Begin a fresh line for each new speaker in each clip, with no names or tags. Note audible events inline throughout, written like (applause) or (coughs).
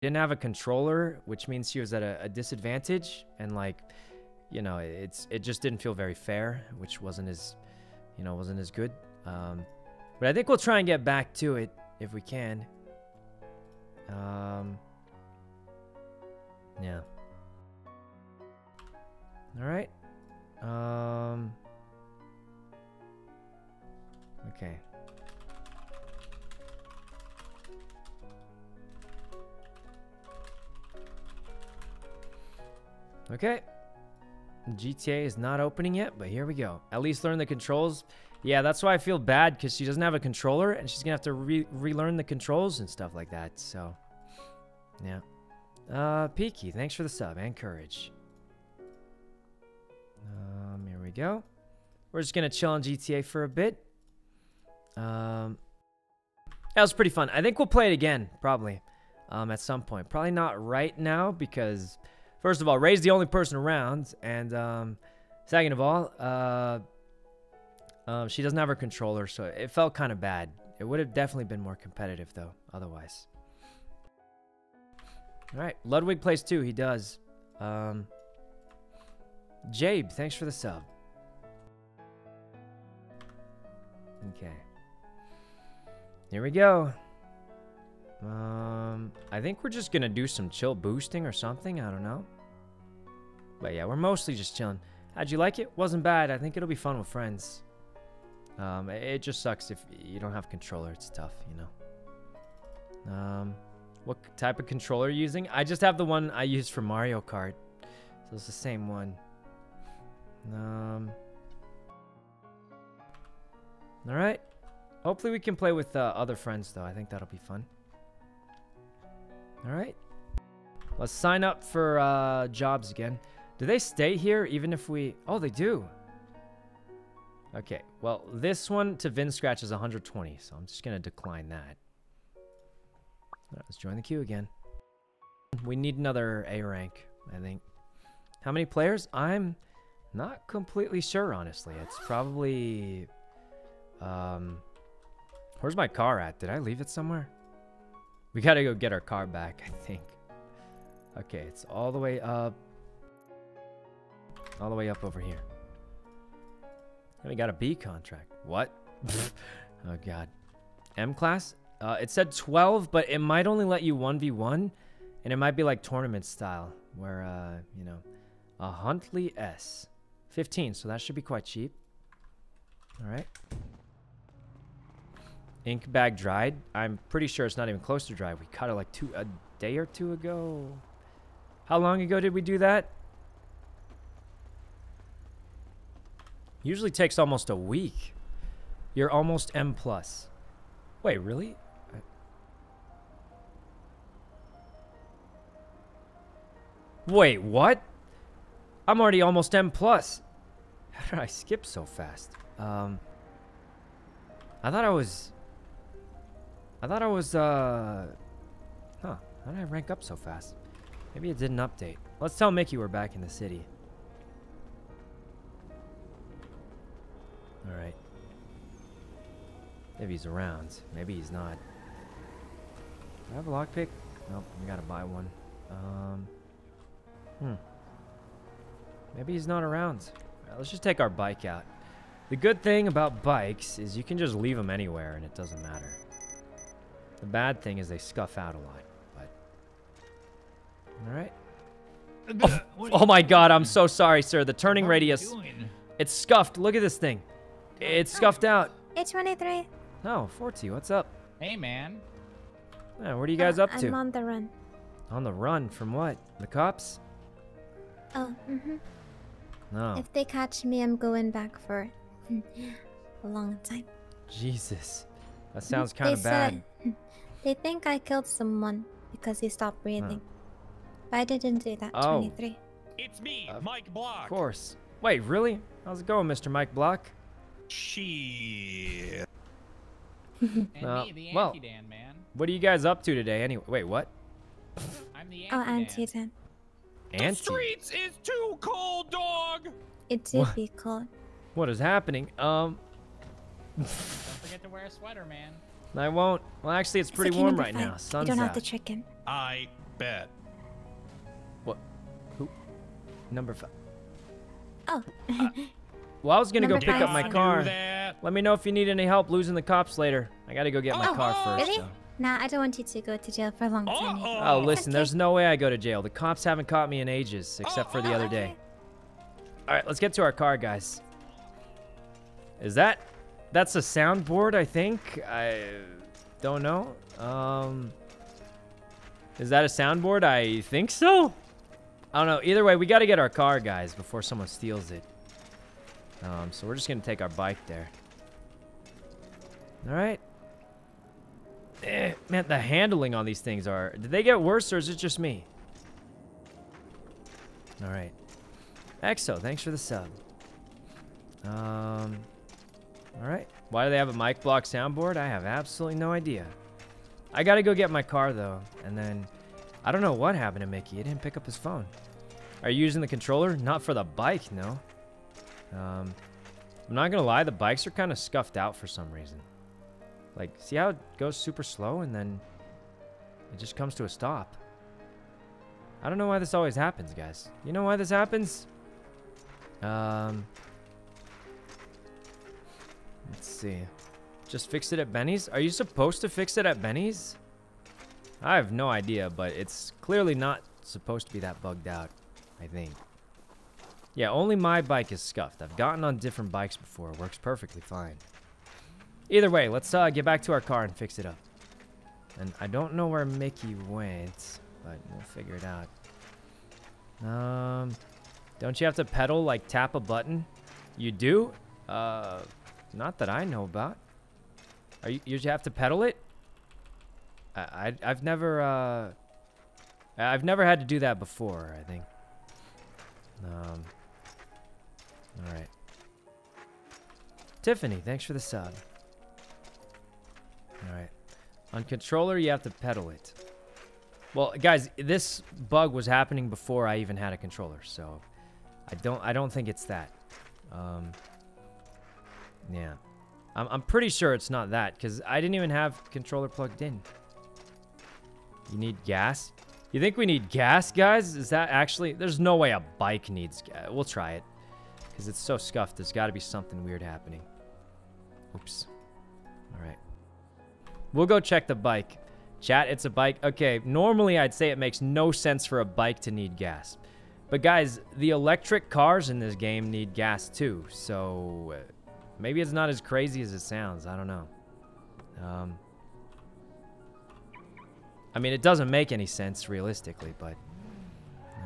didn't have a controller, which means she was at a, a disadvantage, and like, you know, it's it just didn't feel very fair, which wasn't as, you know, wasn't as good. Um, but I think we'll try and get back to it if we can. Um, yeah. All right. Um. Okay. Okay. GTA is not opening yet, but here we go. At least learn the controls. Yeah, that's why I feel bad because she doesn't have a controller and she's gonna have to re relearn the controls and stuff like that. So, yeah. Uh, Peaky, thanks for the sub and courage. Um, here we go. We're just gonna chill on GTA for a bit. Um, that was pretty fun. I think we'll play it again, probably, um, at some point. Probably not right now because First of all, Ray's the only person around, and um, second of all, uh, uh, she doesn't have her controller, so it felt kind of bad. It would have definitely been more competitive, though, otherwise. All right, Ludwig plays too. He does. Um, Jabe, thanks for the sub. Okay. Here we go. Um, I think we're just gonna do some chill boosting or something. I don't know. But yeah, we're mostly just chilling. How'd you like it? Wasn't bad. I think it'll be fun with friends. Um, it just sucks if you don't have controller. It's tough, you know. Um, what type of controller are you using? I just have the one I use for Mario Kart. So it's the same one. Um. All right. Hopefully we can play with uh, other friends though. I think that'll be fun. All right. Let's sign up for uh, jobs again. Do they stay here even if we... Oh, they do. Okay, well, this one to Vin Scratch is 120, so I'm just going to decline that. Let's join the queue again. We need another A rank, I think. How many players? I'm not completely sure, honestly. It's probably... Um, where's my car at? Did I leave it somewhere? We gotta go get our car back, I think. Okay, it's all the way up. All the way up over here. And we got a B contract. What? (laughs) oh, God. M class? Uh, it said 12, but it might only let you 1v1. And it might be like tournament style. Where, uh, you know, a Huntley S. 15, so that should be quite cheap. All right. Ink bag dried. I'm pretty sure it's not even close to dry. We cut it like two a day or two ago. How long ago did we do that? Usually takes almost a week. You're almost M plus. Wait, really? Wait, what? I'm already almost M plus. (laughs) How did I skip so fast? Um, I thought I was I thought I was, uh... Huh. How did I rank up so fast? Maybe it didn't update. Let's tell Mickey we're back in the city. Alright. Maybe he's around. Maybe he's not. Do I have a lockpick? Nope, we gotta buy one. Um... Hmm. Maybe he's not around. Right, let's just take our bike out. The good thing about bikes is you can just leave them anywhere and it doesn't matter. The bad thing is they scuff out a lot, but... Alright. Oh, (coughs) oh, my god, I'm so sorry, sir. The turning radius... It's scuffed. Look at this thing. It's scuffed out.
It's 23.
Oh, 40. what's up?
Hey, man.
Yeah, what are you guys uh, up to?
I'm on the run.
On the run? From what? The cops?
Oh, mm-hmm.
No.
If they catch me, I'm going back for (laughs) a long time.
Jesus. That sounds kind of bad.
They think I killed someone because he stopped breathing. Huh. But I didn't do that,
oh.
23.
It's me, uh, Mike Block.
Of course. Wait, really? How's it going, Mr. Mike Block?
She.
and uh, me, the
well,
man.
What are you guys up to today anyway? Wait, what?
I'm the
Oh,
Anti-Dan.
The streets is too cold, dog.
It did be cold.
What is happening? Um.
Don't forget to wear a sweater, man.
I won't. Well, actually, it's pretty warm right now. Sun's
You don't
out.
have the chicken.
I Bet.
What? Who? Number five.
Oh. (laughs)
Well, I was gonna go
Number
pick up my car. Let me know if you need any help losing the cops later. I gotta go get my
Oh,
car oh, first.
really?
though.
Nah, I don't want you to go to jail for a long time.
Uh-oh.
Oh,
Oh,
listen,
okay.
there's no way I go to jail. The cops haven't caught me in ages, except for oh, the
Oh,
other
okay.
day. All right, let's get to our car, guys. Is that that's a soundboard? I think I don't know. Um, is that a soundboard? I think so. I don't know. Either way, we got to get our car, guys, before someone steals it. Um, so we're just gonna take our bike there. All right. Eh, man, the handling on these things are. Did they get worse, or is it just me? All right. Exo, thanks for the sub. Um. All right. Why do they have a mic block soundboard? I have absolutely no idea. I gotta go get my car though, and then I don't know what happened to Mickey. He didn't pick up his phone. Are you using the controller? Not for the bike, no. Um, I'm not gonna lie, the bikes are kind of scuffed out for some reason. Like, see how it goes super slow and then it just comes to a stop. I don't know why this always happens, guys. You know why this happens? Um, let's see. Just fix it at Benny's? Are you supposed to fix it at Benny's? I have no idea, but it's clearly not supposed to be that bugged out, I think. Yeah, only my bike is scuffed. I've gotten on different bikes before. It works perfectly fine. Either way, let's uh, get back to our car and fix it up. And I don't know where Mickey went, but we'll figure it out. Um, don't you have to pedal, like tap a button? You do? Uh, not that I know about. Are you, you have to pedal it? I, I, I've never, uh, I've never had to do that before, I think. Um, all right. Tiffany, thanks for the sub. All right. On controller, you have to pedal it. Well, guys, this bug was happening before I even had a controller, so I don't I don't think it's that. Um, yeah. I'm, I'm pretty sure it's not that because I didn't even have controller plugged in. You need gas? You think we need gas, guys? Is that actually... There's no way a bike needs gas. We'll try it. Because it's so scuffed. There's got to be something weird happening. Oops. All right. We'll go check the bike. Chat, it's a bike. Okay, normally I'd say it makes no sense for a bike to need gas. But guys, the electric cars in this game need gas too. So uh, maybe it's not as crazy as it sounds. I don't know. Um, I mean, it doesn't make any sense realistically, but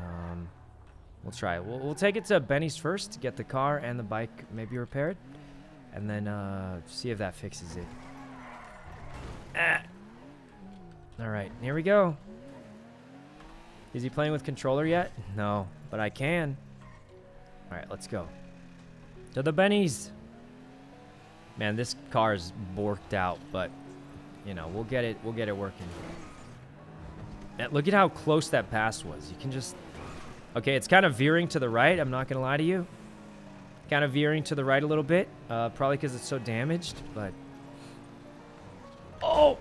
um, we'll try. We'll, we'll take it to Benny's first to get the car and the bike maybe repaired, and then uh, see if that fixes it. Ah. All right, here we go. Is he playing with controller yet? No, but I can. All right, let's go. To the Bennies. Man, this car is borked out, but you know, we'll get it we'll get it working. And look at how close that pass was. You can just Okay, it's kind of veering to the right, I'm not going to lie to you. Kind of veering to the right a little bit, uh, probably because it's so damaged, but Oh!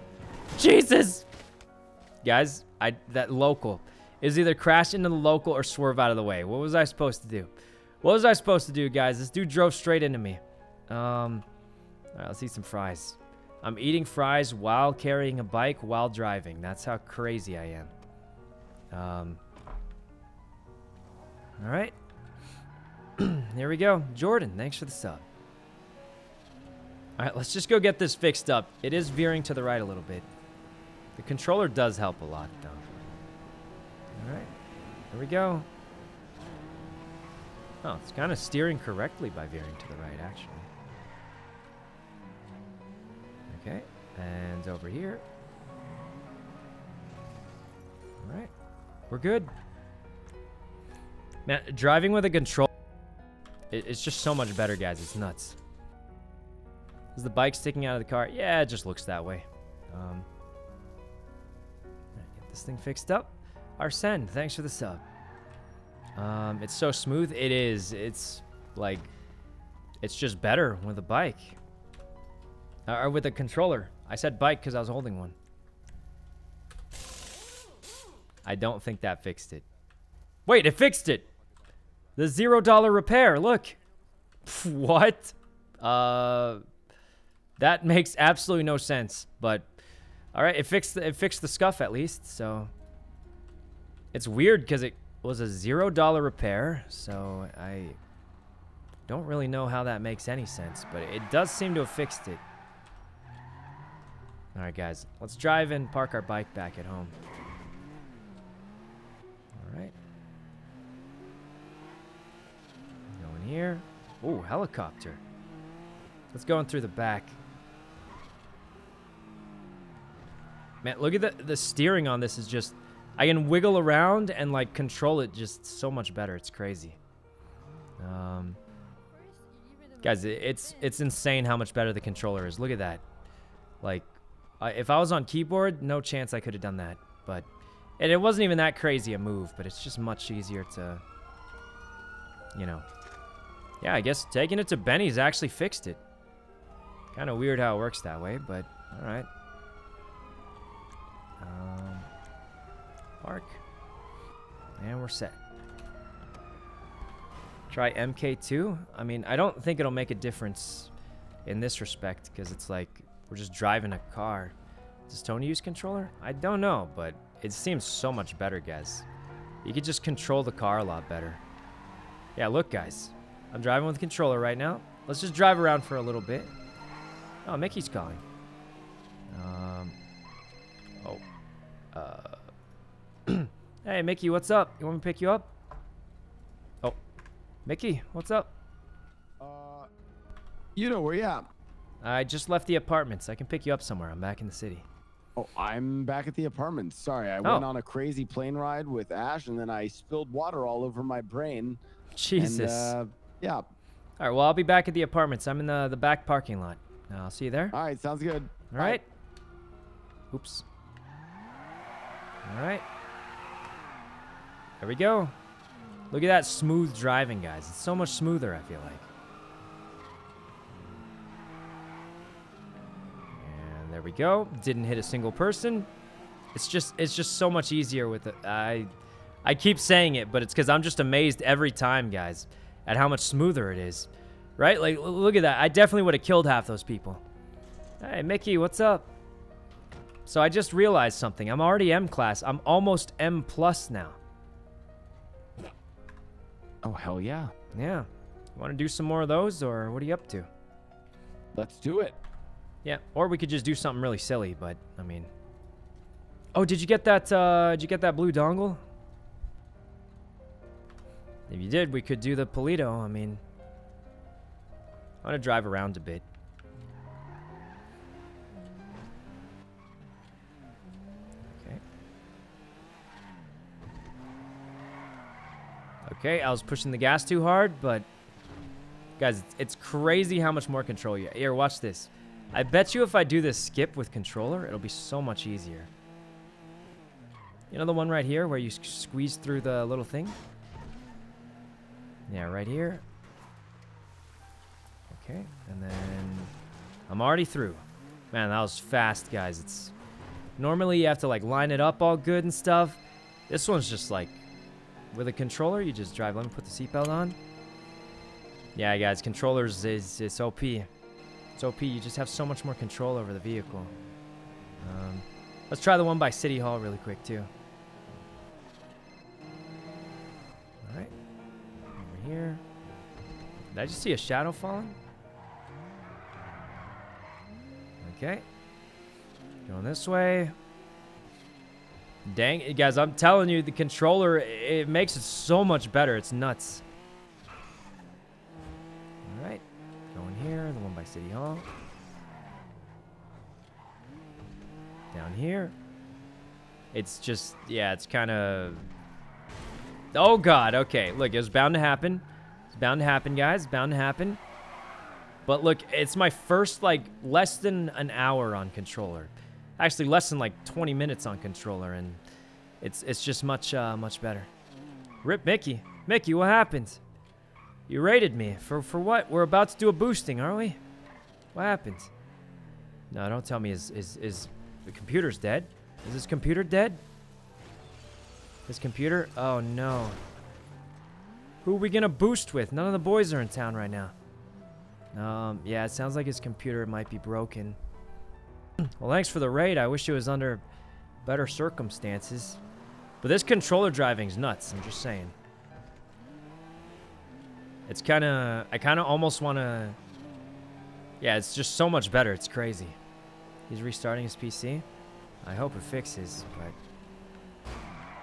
Jesus! Guys, I that local is either crash into the local or swerve out of the way. What was I supposed to do? What was I supposed to do, guys? This dude drove straight into me. Um, all right, let's eat some fries. I'm eating fries while carrying a bike while driving. That's how crazy I am. Um, all right. (clears throat) Here we go. Jordan, thanks for the sub. All right, let's just go get this fixed up. It is veering to the right a little bit. The controller does help a lot, though. All right, here we go. Oh, it's kind of steering correctly by veering to the right, actually. Okay, and over here. All right, we're good. Man, driving with a control, it, it's just so much better, guys. It's nuts. Is the bike sticking out of the car? Yeah, it just looks that way. Um, get this thing fixed up. Arsene, thanks for the sub. Um, it's so smooth. It is. It's like, it's just better with a bike. Uh, or with a controller. I said bike because I was holding one. I don't think that fixed it. Wait, it fixed it. The zero dollar repair. Look. (laughs) what? Uh, that makes absolutely no sense. But all right, it fixed the, it fixed the scuff at least. So it's weird because it was a zero dollar repair. So I don't really know how that makes any sense, but it does seem to have fixed it. All right, guys, let's drive and park our bike back at home. All right. Going here. Ooh, helicopter. Let's go in through the back. Man, look at the the steering on this is just I can wiggle around and like control it just so much better. It's crazy. Um Guys, it's it's insane how much better the controller is. Look at that. Like I, if I was on keyboard, no chance I could have done that. But and it wasn't even that crazy a move, but it's just much easier to you know. Yeah, I guess taking it to Benny's actually fixed it. Kind of weird how it works that way, but all right. Um, park. And we're set. Try MK2. I mean, I don't think it'll make a difference in this respect because it's like we're just driving a car. Does Tony use controller? I don't know, but it seems so much better, guys. You could just control the car a lot better. Yeah, look, guys. I'm driving with controller right now. Let's just drive around for a little bit. Oh, Mickey's calling. Um, oh. Uh, (clears throat) hey, Mickey, what's up? You want me to pick you up? Oh, Mickey, what's up?
Uh, you know where you at?
I just left the apartments. I can pick you up somewhere. I'm back in the city.
Oh, I'm back at the apartment. Sorry, I
Oh.
went on a crazy plane ride with Ash, and then I spilled water all over my brain.
Jesus.
And, uh, yeah.
All right, well, I'll be back at the apartments. I'm in the, the back parking lot. I'll see you there.
All right, sounds good.
All right. Oops. All right. There we go. Look at that smooth driving, guys. It's so much smoother, I feel like. And there we go. Didn't hit a single person. It's just it's just so much easier with it. I I keep saying it, but it's cuz I'm just amazed every time, guys, at how much smoother it is. Right? Like look at that. I definitely would have killed half those people. Hey, Mickey, what's up? So I just realized something. I'm already M class. I'm almost M plus now.
Oh, hell yeah.
Yeah. Want to do some more of those, or what are you up to?
Let's do it.
Yeah, or we could just do something really silly, but I mean. Oh, did you get that? Uh, did you get that blue dongle? If you did, we could do the Paleto. I mean, I want to drive around a bit. Okay. Okay, I was pushing the gas too hard, but guys, it's, it's crazy how much more control you. Here, watch this. I bet you if I do this skip with controller, it'll be so much easier. You know the one right here where you squeeze through the little thing? Yeah, right here. Okay, and then I'm already through. Man, that was fast, guys. It's normally you have to like line it up all good and stuff. This one's just like with a controller, you just drive. Let me put the seatbelt on. Yeah, guys, controllers is it's OP. It's OP. You just have so much more control over the vehicle. Um, let's try the one by City Hall really quick too. All right, over here. Did I just see a shadow falling? Okay. Going this way. Dang, guys, I'm telling you, the controller, it makes it so much better. It's nuts. All right. Going here, the one by City Hall. Down here. It's just, yeah, it's kind of... Oh, God. Okay, look, it was bound to happen. It's bound to happen, guys. Bound to happen. But look, it's my first, like, less than an hour on controller. Actually, less than, like, 20 minutes on controller, and it's it's just much, uh, much better. Rip Mickey. Mickey, what happened? You raided me. For for what? We're about to do a boosting, aren't we? What happened? No, don't tell me is is is the computer's dead. Is this computer dead? His computer? Oh, no. Who are we going to boost with? None of the boys are in town right now. Um, yeah, it sounds like his computer might be broken. well, thanks for the raid. I wish it was under better circumstances. But this controller driving's nuts, I'm just saying. It's kind of... I kind of almost want to... Yeah, it's just so much better. It's crazy. He's restarting his PC. I hope it fixes, but...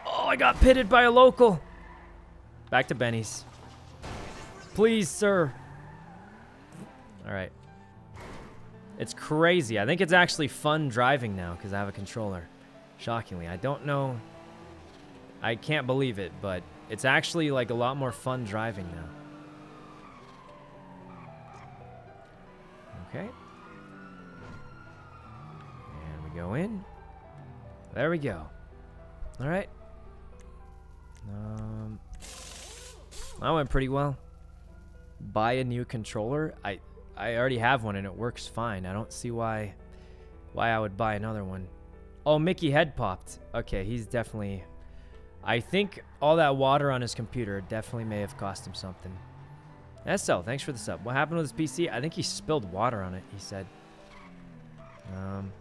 Oh, I got pitted by a local! Back to Benny's. Please, sir. Alright. It's crazy. I think it's actually fun driving now because I have a controller. Shockingly. I don't know... I can't believe it, but it's actually like a lot more fun driving now. Okay. And we go in. There we go. All right. Um, that went pretty well. Buy a new controller. I I already have one and it works fine. I don't see why why I would buy another one. Oh, Mickey head popped. Okay, he's definitely I think all that water on his computer definitely may have cost him something. SL, thanks for the sub. What happened with his PC? I think he spilled water on it, he said. Um,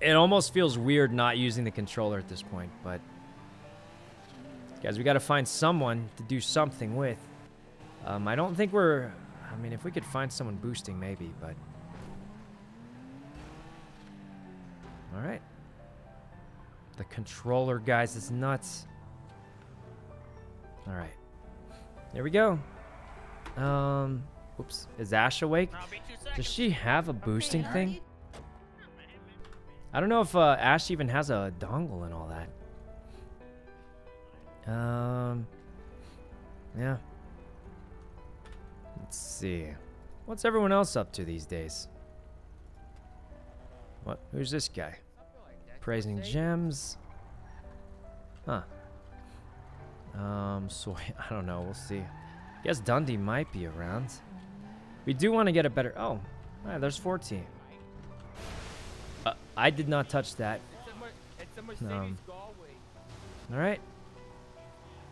it almost feels weird not using the controller at this point, but... Guys, we gotta find someone to do something with. Um, I don't think we're... I mean, if we could find someone boosting, maybe, but... Alright. The controller, guys, is nuts. Alright. There we go. Um, oops. Is Ash awake? Does she have a boosting thing? I don't know if uh, Ash even has a dongle and all that. Um, yeah. Let's see. What's everyone else up to these days? What? Who's this guy? Praising gems. Huh. Um, (laughs) so I don't know. We'll see. Guess Dundee might be around. We do want to get a better... Oh, right, there's 14. Uh, I did not touch that. Um, all right.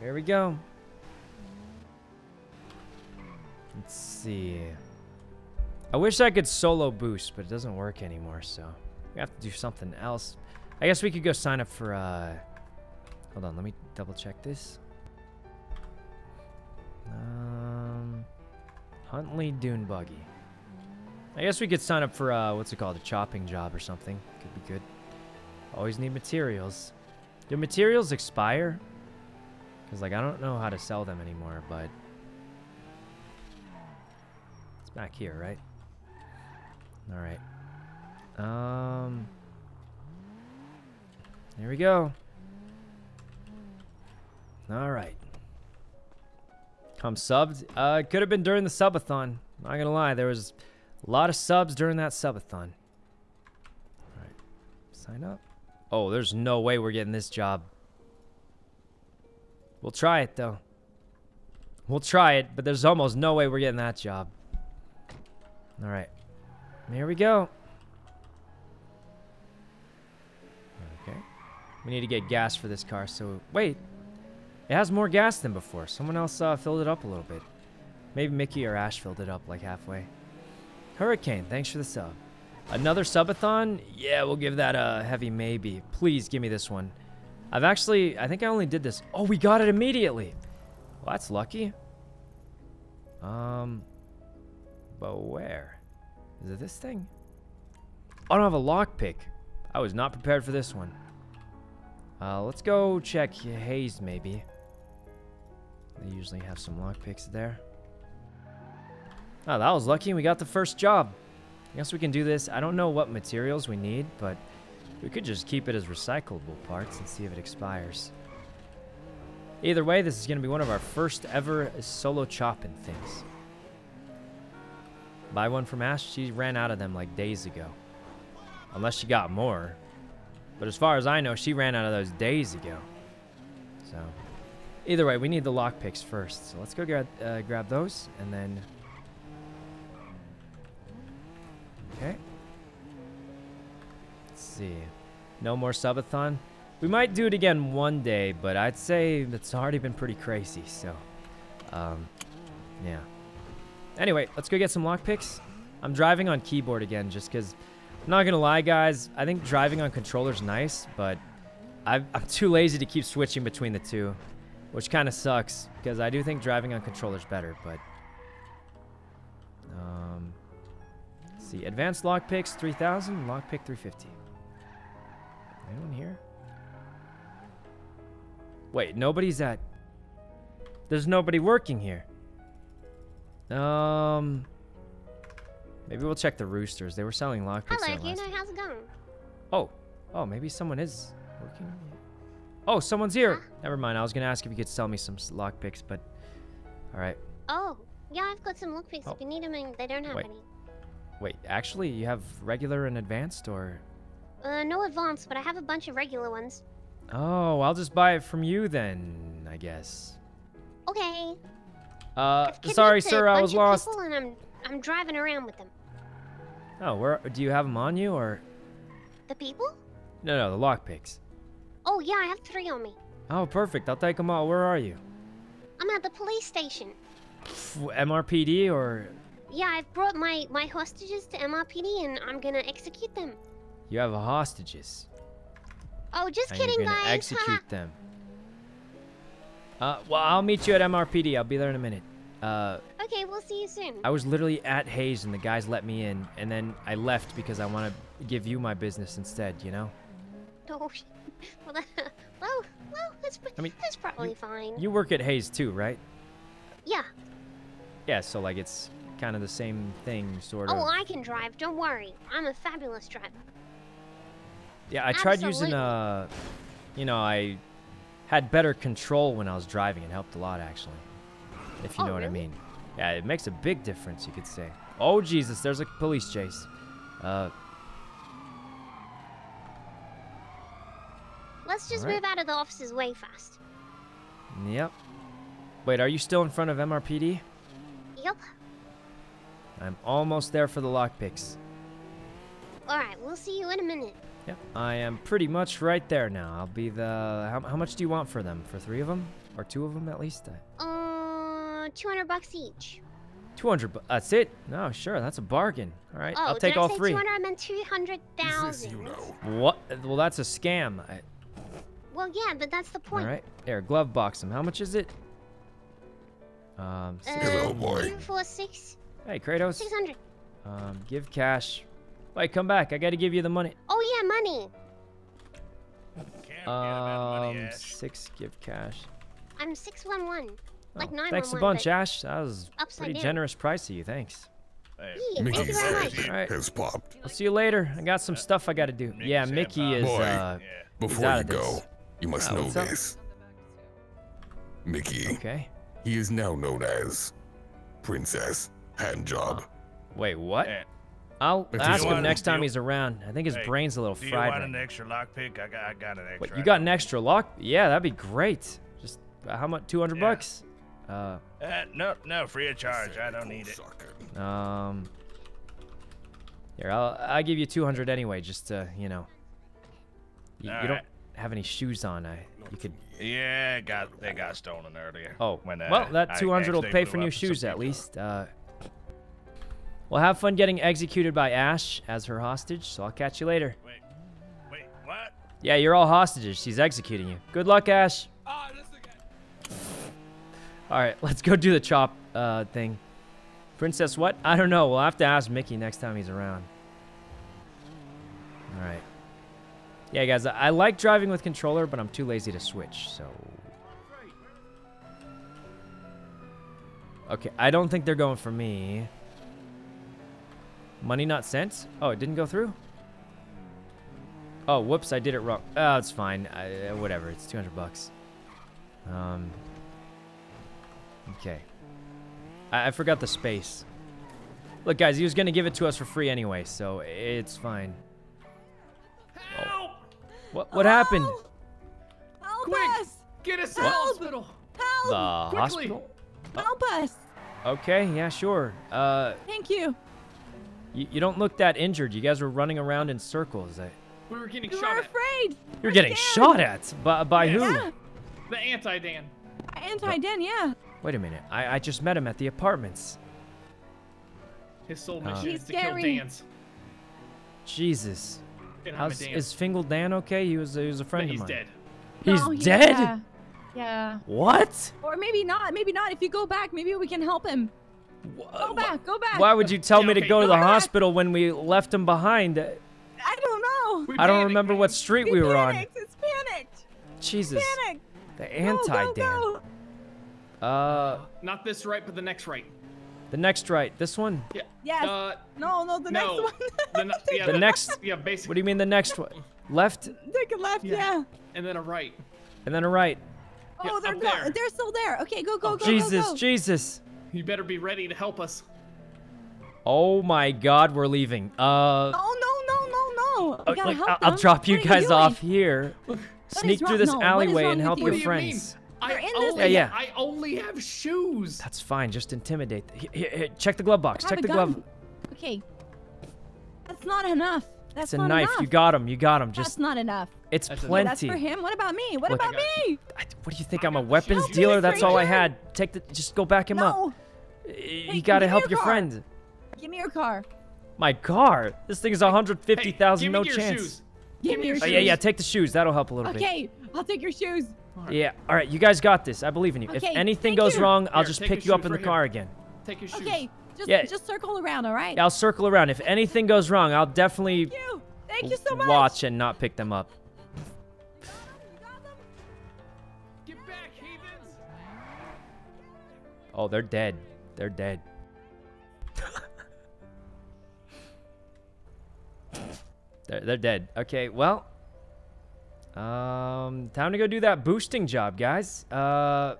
Here we go. Let's see. I wish I could solo boost, but it doesn't work anymore, so we have to do something else. I guess we could go sign up for, uh... Hold on, let me double check this. Um, Huntley Dune Buggy. I guess we could sign up for, uh, what's it called? A chopping job or something. Could be good. Always need materials. Do materials expire? Because, like, I don't know how to sell them anymore, but... It's back here, right? Alright. Um... There we go. Alright. Come subbed. Uh, it could have been during the subathon. Not gonna lie, there was a lot of subs during that subathon. Alright. Sign up. Oh, there's no way we're getting this job. We'll try it, though. We'll try it, but there's almost no way we're getting that job. Alright. Here we go. Okay. We need to get gas for this car, so... Wait. It has more gas than before. Someone else uh, filled it up a little bit. Maybe Mickey or Ash filled it up like halfway. Hurricane, thanks for the sub. Another subathon? Yeah, we'll give that a heavy maybe. Please give me this one. I've actually, I think I only did this. Oh, we got it immediately. Well, that's lucky. Um, but where? Is it this thing? I don't have a lockpick. I was not prepared for this one. Uh, let's go check Hayes, maybe. They usually have some lockpicks there. Oh, that was lucky. We got the first job. I guess we can do this. I don't know what materials we need, but we could just keep it as recyclable parts and see if it expires. Either way, this is going to be one of our first ever solo chopping things. Buy one from Ash. She ran out of them like days ago. Unless she got more. But as far as I know, she ran out of those days ago. So, either way, we need the lockpicks first. So let's go grab, uh, grab those, and then... Okay. Let's see. No more subathon? We might do it again one day, but I'd say it's already been pretty crazy, so... Um, yeah. Anyway, let's go get some lockpicks. I'm driving on keyboard again just because... I'm not going to lie, guys. I think driving on controller's nice, but i I'm too lazy to keep switching between the two, which kind of sucks because I do think driving on controller's better, but... Um, let's see, advanced lockpicks 3000, lockpick 350. Anyone here? Wait, nobody's at. There's nobody working here. Um, maybe we'll check the roosters. They were selling lockpicks.
Hello, Juno. How's it going?
Oh, oh, maybe someone is working. Oh, someone's here.
Huh?
Never mind. I was gonna ask if you could sell me some lockpicks, but all right.
Oh, yeah, I've got some lockpicks.
Oh.
if you need them, and they don't have
Wait.
any.
Wait, actually, you have regular and advanced, or?
Uh, no advanced, but I have a bunch of regular ones.
Oh, I'll just buy it from you then, I guess.
Okay.
Uh, sorry, sir, I was lost.
And I'm I'm driving around with them.
Oh, where do you have them on you, or?
The people?
No, no, the lockpicks.
Oh yeah, I have three on me.
Oh, perfect. I'll take them all. Where are you?
I'm at the police station.
MRPD or
Yeah, I've brought my my hostages to MRPD, and I'm gonna execute them.
you have hostages
Oh, just
and
kidding,
you're gonna
guys. (laughs)
execute them? Uh, well, I'll meet you at MRPD. I'll be there in a minute. Uh,
okay, we'll see you soon.
I was literally at Hayes and the guys let me in, and then I left because I want to give you my business instead. You know?
Oh, well, that, well, well, that's
I mean,
that's probably fine.
You work at Hayes too, right?
yeah.
Yeah. So like, it's kind of the same thing, sort of.
Oh, I can drive. Don't worry. I'm a fabulous driver.
Yeah, I tried using
Absolutely.
uh, you know, I had better control when I was driving. It helped a lot, actually. If you
Oh,
know what I mean. Yeah, it makes a big difference, you could say. Oh Jesus, there's a police chase. Uh,
Let's just
Alright.
move out of the office's way fast.
yep. Wait, are you still in front of MRPD?
Yep.
I'm almost there for the lockpicks.
Alright, we'll see you in a minute.
Yep, I am pretty much right there now. I'll be the. How, how much do you want for them? For three of them, or two of them at least? Uh,
Uh, 200 bucks each.
200. bu- That's it. No, sure, that's a bargain. All right,
Oh,
I'll take
did I
all
say
three.
200? I meant 200,000.
What? Well, that's a scam. I,
Well, yeah, but that's the point.
All right, there, glove box him. How much is it? Um,
Uh,
six-
boy.
Two, four, six,
hey, Kratos.
600.
Um, give cash. Wait, come back. I gotta give you the money.
Oh, yeah, money.
Can't forget about the money,
Um, six, give cash.
I'm 611. Like
Oh,
911.
thanks a bunch, Ash. That was
upside
pretty
down.
generous price of you. Thanks.
Hey,
Yeah, thank
Mickey's
you very much.
head
All right.
has popped.
I'll see you later. I got some stuff I gotta do.
Mickey's
yeah, Mickey is. Uh,
yeah.
Before you go,
this.
You must
Oh,
know
what's
this. Mickey,
okay.
he is now known as Princess Handjob.
Wait, what?
Hey,
I'll
If
ask him next time
you-
he's around. I think his
Hey,
brain's a little
do you want
right
an extra lockpick? I got, I got an extra.
Wait, you
I
got
don't
an extra lock? Yeah, that'd be great. Just uh, how much? Two hundred
Yeah.
bucks. Uh,
Uh, no, no, free of charge. I don't need it.
Um. Here, I'll I'll give you two hundred anyway, just to you know. You, you don't
Alright.
Have any shoes on. I you could.
Yeah, got they got stolen earlier.
Oh,
when, uh,
well, that two hundred will pay for new shoes at least. Uh. Well, have fun getting executed by Ash as her hostage. So I'll catch you later.
Wait, wait, what?
Yeah, you're all hostages. She's executing you. Good luck, Ash.
Oh, this again.
All right, let's go do the chop uh, thing. Princess what? I don't know. We'll have to ask Mickey next time he's around. All right. Yeah, guys, I like driving with controller, but I'm too lazy to switch, so... Okay, I don't think they're going for me. Money not sent? Oh, it didn't go through? Oh, whoops, I did it wrong. Oh, it's fine. I, uh, whatever, it's 200 bucks. Um... Okay. I, I forgot the space. Look, guys, he was gonna give it to us for free anyway, so it's fine. Oh. What what happened?
Help
Quick!
us!
Get us to the hospital!
Help!
The
quickly.
hospital?
Help us!
Okay, yeah, sure. Uh,
Thank you.
you, you don't look that injured. You guys were running around in circles. I,
We were getting
You
shot
were
at.
afraid.
You're getting shot at by, by who?
Yeah.
The anti-Dan.
Anti Dan, yeah.
Wait a minute. I, I just met him at the apartments.
His sole
Uh,
mission
He's
is to kill
scary.
Dan's.
Jesus.
And I'm a
How's, is Fingal Dan okay? He was, he was a
But
friend
he's
of mine.
dead.
He's
No, he-
dead?
Yeah. yeah.
What?
Or maybe not. Maybe not. If you go back, maybe we can help him. Go back. Go back.
Why would you tell
Yeah,
me to
okay,
go to the
back.
hospital when we left him behind?
I don't know.
We
I don't
panicked,
remember what street we,
We
were on.
panicked. It's panicked.
Jesus.
Panic.
The anti-Dan.
go, go.
Uh,
Not this right, but the next right.
The next right. This one?
Yeah.
Yes.
Uh,
no, no, the
no.
next one.
the, (laughs) yeah,
The next-
Yeah, basically.
What do you mean the next one? Left
Take a left,
Yeah.
yeah.
And then a right.
and then a right.
Oh,
Yeah,
they're
up there.
they're still there. Okay, go, go,
Oh,
go,
Jesus,
go, go.
Jesus.
You better be ready to help us.
Oh my God, we're leaving. Uh,
Oh no, no, no, no. We
uh,
gotta
like,
help
I'll, I'll
them.
drop you
What
guys
doing?
off here. Sneak through this
no,
alleyway and help
you?
your
What do you mean?
Friends.
I
in this-
only,
Yeah, yeah.
I only have shoes.
That's fine. Just intimidate. Here, here, here, check the glove box.
I
Check
have
the
a
glove.
Okay. That's not enough. That's
It's a
not
knife.
enough.
You got him. You got him.
That's
Just
not enough.
it's
That's a-
Yeah, that's
plenty.
for him. What about me? What
Look,
about me?
I- what do you think?
I
I'm a weapons
shoes.
dealer. That's all I had. Take the. Just go back him up.
No.
Y-
Hey,
You gotta help
your
your friend.
Give me your car.
My car. This thing is
Hey,
150,000.
give
no
me your
chance.
Shoes.
Give me your
Oh,
shoes.
yeah, yeah. Take the shoes. That'll help a little bit.
Okay, I'll take your shoes.
Yeah. All right. You guys got this. I believe in you. if anything goes
you.
wrong, I'll just pick you up in the
right
car again.
Take your shoes.
Okay, just
Yeah.
just circle around, all right?
I'll circle around. If anything goes wrong, I'll definitely
Thank you. Thank you so much.
watch and not pick them up.
Them?
Get back, heathens.
Oh, they're dead. They're dead. (laughs) they're, they're dead. Okay, well. Um, time to go do that boosting job, guys. Uh.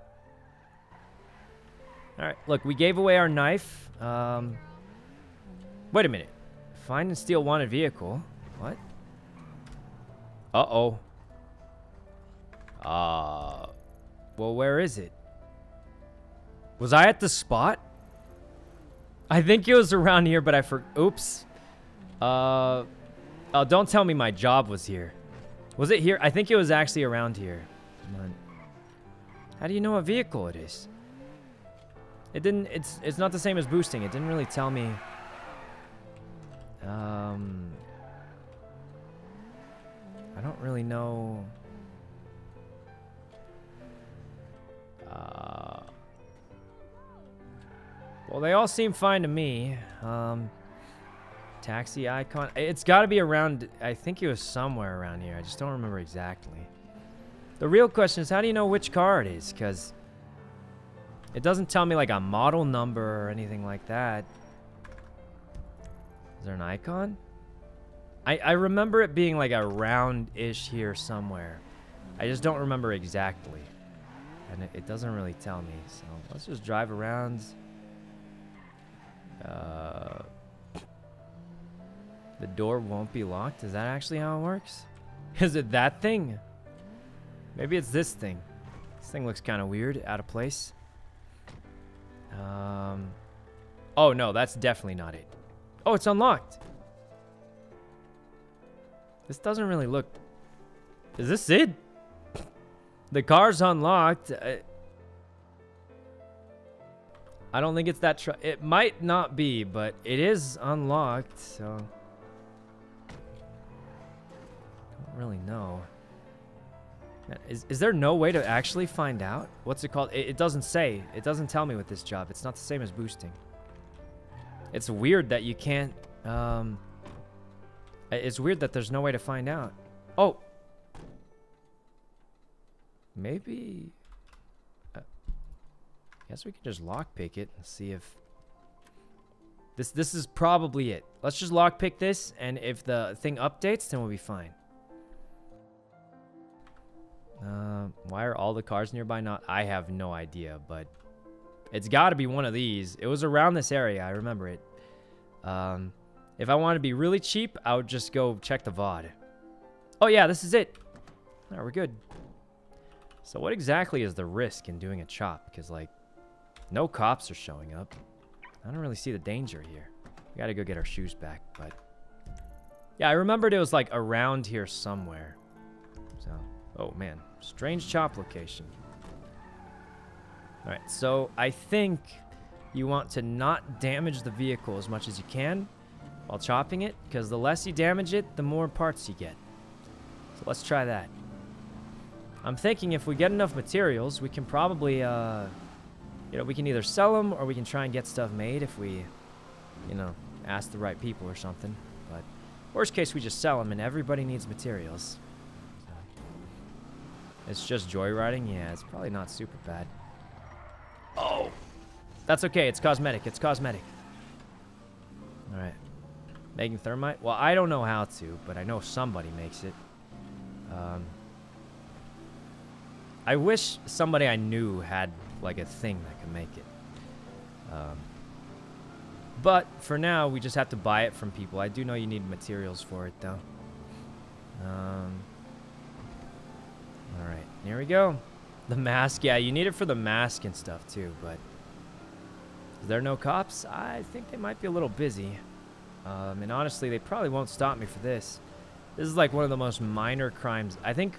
All right, look, we gave away our knife. Um. Wait a minute. Find and steal wanted vehicle. What? Uh-oh. Uh. Well, where is it? Was I at the spot? I think it was around here, but I for oops. Uh oh, don't tell me my job was here. Was it here? I think it was actually around here. How do you know what vehicle it is? It didn't it's it's not the same as boosting. It didn't really tell me. Um I don't really know. Uh well, they all seem fine to me. Um, taxi icon. It's got to be around. I think it was somewhere around here. I just don't remember exactly. The real question is, how do you know which car it is? Because it doesn't tell me like a model number or anything like that. Is there an icon? I, I remember it being like around-ish here somewhere. I just don't remember exactly. And it, it doesn't really tell me. So let's just drive around. Uh, the door won't be locked. Is that actually how it works? (laughs) Is it that thing? Maybe it's this thing. This thing looks kind of weird, out of place. Um. Oh no, that's definitely not it. Oh, it's unlocked. This doesn't really look. Is this it? The car's unlocked. Uh, I don't think it's that It might not be, but it is unlocked, so... really know. Is, is there no way to actually find out? What's it called? It, it doesn't say. It doesn't tell me with this job. It's not the same as boosting. It's weird that you can't... Um, it's weird that there's no way to find out. Oh! Maybe... Uh, guess we can just lockpick it and see if... This this is probably it. Let's just lockpick this, and if the thing updates, then we'll be fine. Uh, why are all the cars nearby not? I have no idea, but it's got to be one of these. It was around this area. I remember it. Um, if I want to be really cheap, I would just go check the VOD. Oh, yeah, this is it. All right, we're good. So what exactly is the risk in doing a chop? Because, like, no cops are showing up. I don't really see the danger here. We got to go get our shoes back, but... Yeah, I remembered it was like around here somewhere. So, oh man, strange chop location. All right, so I think you want to not damage the vehicle as much as you can while chopping it, because the less you damage it, the more parts you get. So let's try that. I'm thinking if we get enough materials, we can probably, uh, you know, we can either sell them or we can try and get stuff made if we, you know, ask the right people or something. But worst case, we just sell them and everybody needs materials. It's just joyriding? Yeah, it's probably not super bad. Oh! That's okay, it's cosmetic, it's cosmetic. Alright. Making thermite? Well, I don't know how to, but I know somebody makes it. Um, I wish somebody I knew had like a thing that could make it. Um, but for now, we just have to buy it from people. I do know you need materials for it, though. Um, all right, here we go. The mask, yeah, you need it for the mask and stuff too. But is there no cops? I think they might be a little busy. Um, and honestly, they probably won't stop me for this. This is like one of the most minor crimes. I think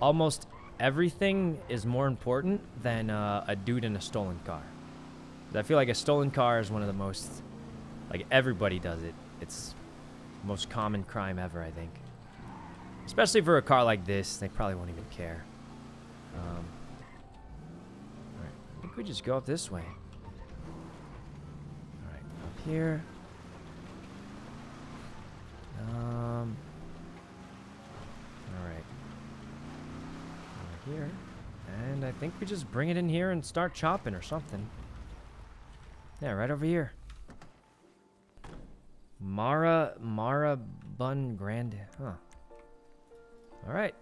almost everything is more important than uh, a dude in a stolen car. I feel like a stolen car is one of the most, like everybody does it. It's most common crime ever, I think. Especially for a car like this, they probably won't even care. Um, I think we just go up this way. Alright, up here. Um, Alright. Over here. And I think we just bring it in here and start chopping or something. Yeah, right over here. Mara, Mara Bun Grande. Huh. Alright.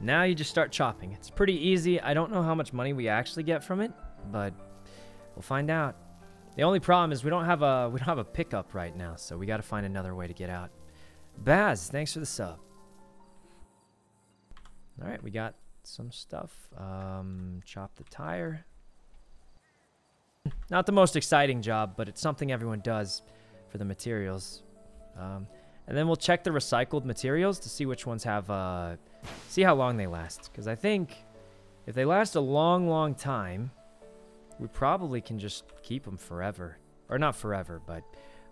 Now you just start chopping. It's pretty easy. I don't know how much money we actually get from it, but we'll find out. The only problem is we don't have a (laughs) we don't have a pickup right now, so we got to find another way to get out. Baz, thanks for the sub. All right, we got some stuff. Um, chop the tire. Not the most exciting job, but it's something everyone does for the materials. Um, and then we'll check the recycled materials to see which ones have, uh, see how long they last. Because I think if they last a long, long time, we probably can just keep them forever. Or not forever, but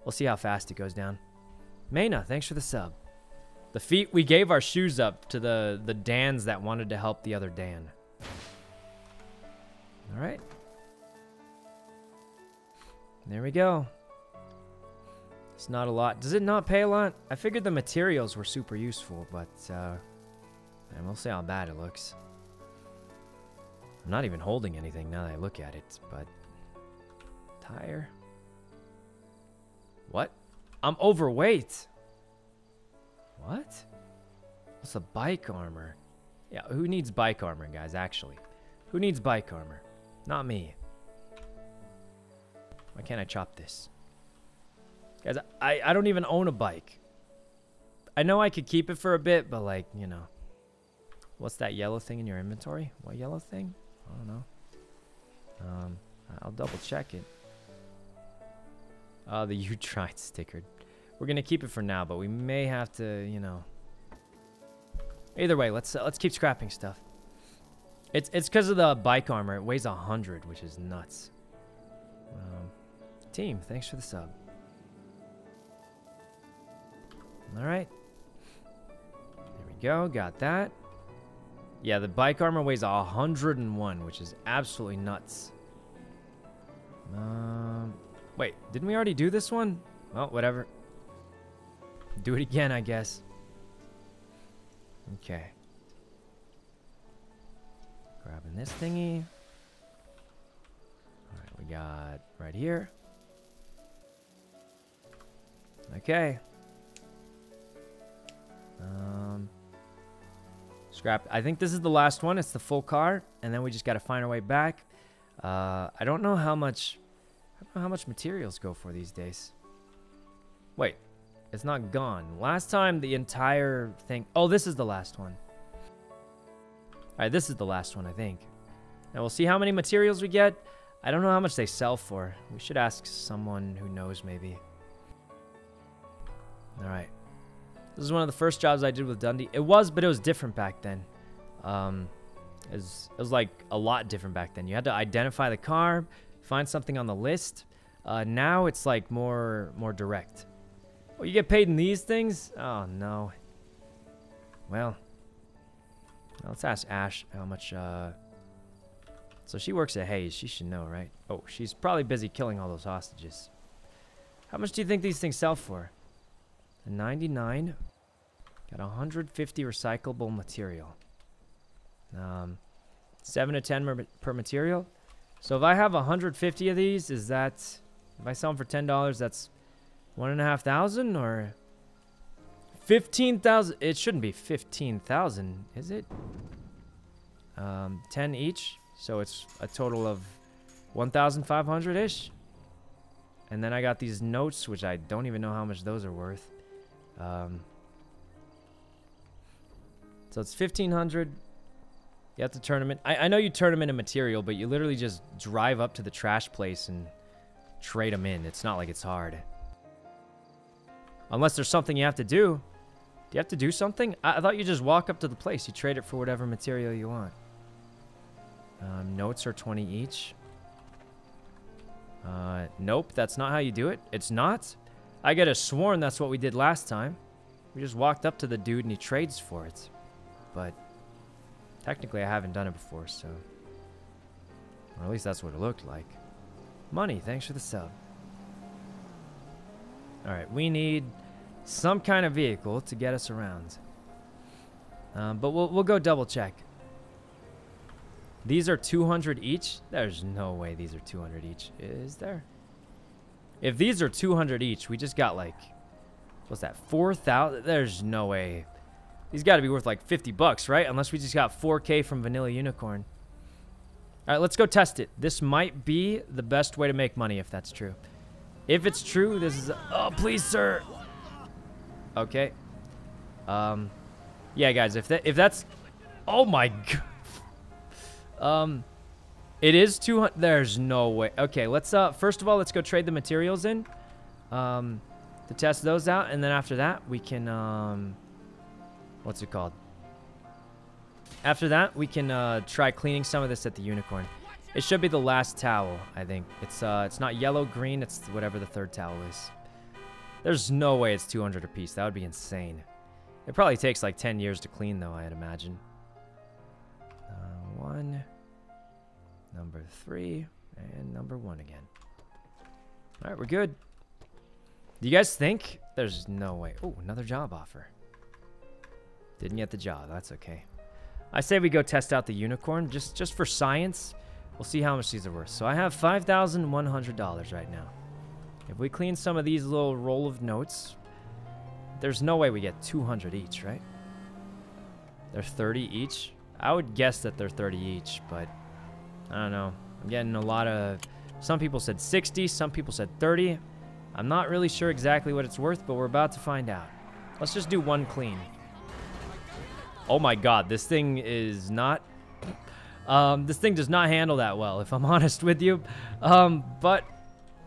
we'll see how fast it goes down. Mayna, thanks for the sub. The feet, we gave our shoes up to the, the Dans that wanted to help the other Dan. All right. There we go. It's not a lot. Does it not pay a lot? I figured the materials were super useful, but, uh, and we'll see how bad it looks. I'm not even holding anything now that I look at it, but... Tire? What? I'm overweight! What? What's a bike armor? Yeah, who needs bike armor, guys, actually? Who needs bike armor? Not me. Why can't I chop this? Guys, I, I don't even own a bike. I know I could keep it for a bit, but like, you know. What's that yellow thing in your inventory? What yellow thing? I don't know. Um, I'll double check it. Oh, the (laughs) you tried sticker. We're gonna keep it for now, but we may have to, you know. Either way, let's uh, let's keep scrapping stuff. It's it's because of the bike armor. It weighs a hundred, which is nuts. Um, team, thanks for the sub. All right. There we go. Got that. Yeah, the bike armor weighs 101, which is absolutely nuts. Um, wait, didn't we already do this one? Well, whatever. Do it again, I guess. Okay. Grabbing this thingy. Alright, we got right here. Okay. Um, scrap. I think this is the last one. It's the full car, and then we just got to find our way back. Uh, I don't know how much. I don't know how much materials go for these days. Wait, it's not gone. Last time the entire thing. Oh, this is the last one. All right, this is the last one, I think. Now we'll see how many materials we get. I don't know how much they sell for. We should ask someone who knows, maybe. All right. This is one of the first jobs I did with Dundee. It was, but it was different back then. Um, it was, it was like a lot different back then. You had to identify the car, find something on the list. Uh, now it's like more more direct. Oh, you get paid in these things? Oh no. Well, let's ask Ash how much. Uh, so she works at Hayes. She should know, right? Oh, she's probably busy killing all those hostages. How much do you think these things sell for? A 99. Got 150 recyclable material. Um, 7 to 10 per, material. So if I have 150 of these, is that... If I sell them for $10, that's one and a half thousand or 15,000. It shouldn't be 15,000, is it? Um, 10 each. So it's a total of 1,500-ish. And then I got these notes, which I don't even know how much those are worth. Um, so it's 1,500. You have to tournament. I, I know you turn them into material, but you literally just drive up to the trash place and trade them in. It's not like it's hard. Unless there's something you have to do. Do you have to do something? I, I thought you just walk up to the place. You trade it for whatever material you want. Um, notes are 20 each. Uh, nope, that's not how you do it. It's not. I get a sworn that's what we did last time. We just walked up to the dude and he trades for it. But technically I haven't done it before, so... Or at least that's what it looked like. Money, thanks for the sub. Alright, we need some kind of vehicle to get us around. Um, but we'll, we'll go double check. These are 200 each? There's no way these are 200 each. Is there? If these are 200 each, we just got like, what's that, 4,000? There's no way. These got to be worth like 50 bucks, right? Unless we just got 4K from Vanilla Unicorn. All right, let's go test it. This might be the best way to make money if that's true. If it's true, this is... Oh, please, sir. Okay. Um, yeah, guys, if that if that's... Oh, my (laughs) God. Um, it is 200. There's no way. Okay, let's, uh, first of all, let's go trade the materials in. Um, to test those out. And then after that, we can, um, what's it called? After that, we can, uh, try cleaning some of this at the unicorn. It should be the last towel, I think. It's, uh, it's not yellow, green. It's whatever the third towel is. There's no way it's 200 a piece. That would be insane. It probably takes like 10 years to clean, though, I'd imagine. Uh, one, number three, and number one again. All right, we're good. Do you guys think? There's no way. Oh, another job offer. Didn't get the job. That's okay. I say we go test out the unicorn just just for science. We'll see how much these are worth. So I have $5,100 right now. If we clean some of these little roll of notes, there's no way we get 200 each, right? They're 30 each. I would guess that they're 30 each, but I don't know. I'm getting a lot of... Some people said 60, some people said 30. I'm not really sure exactly what it's worth, but we're about to find out. Let's just do one clean. Oh my god, this thing is not... Um, this thing does not handle that well, if I'm (laughs) honest with you. Um, but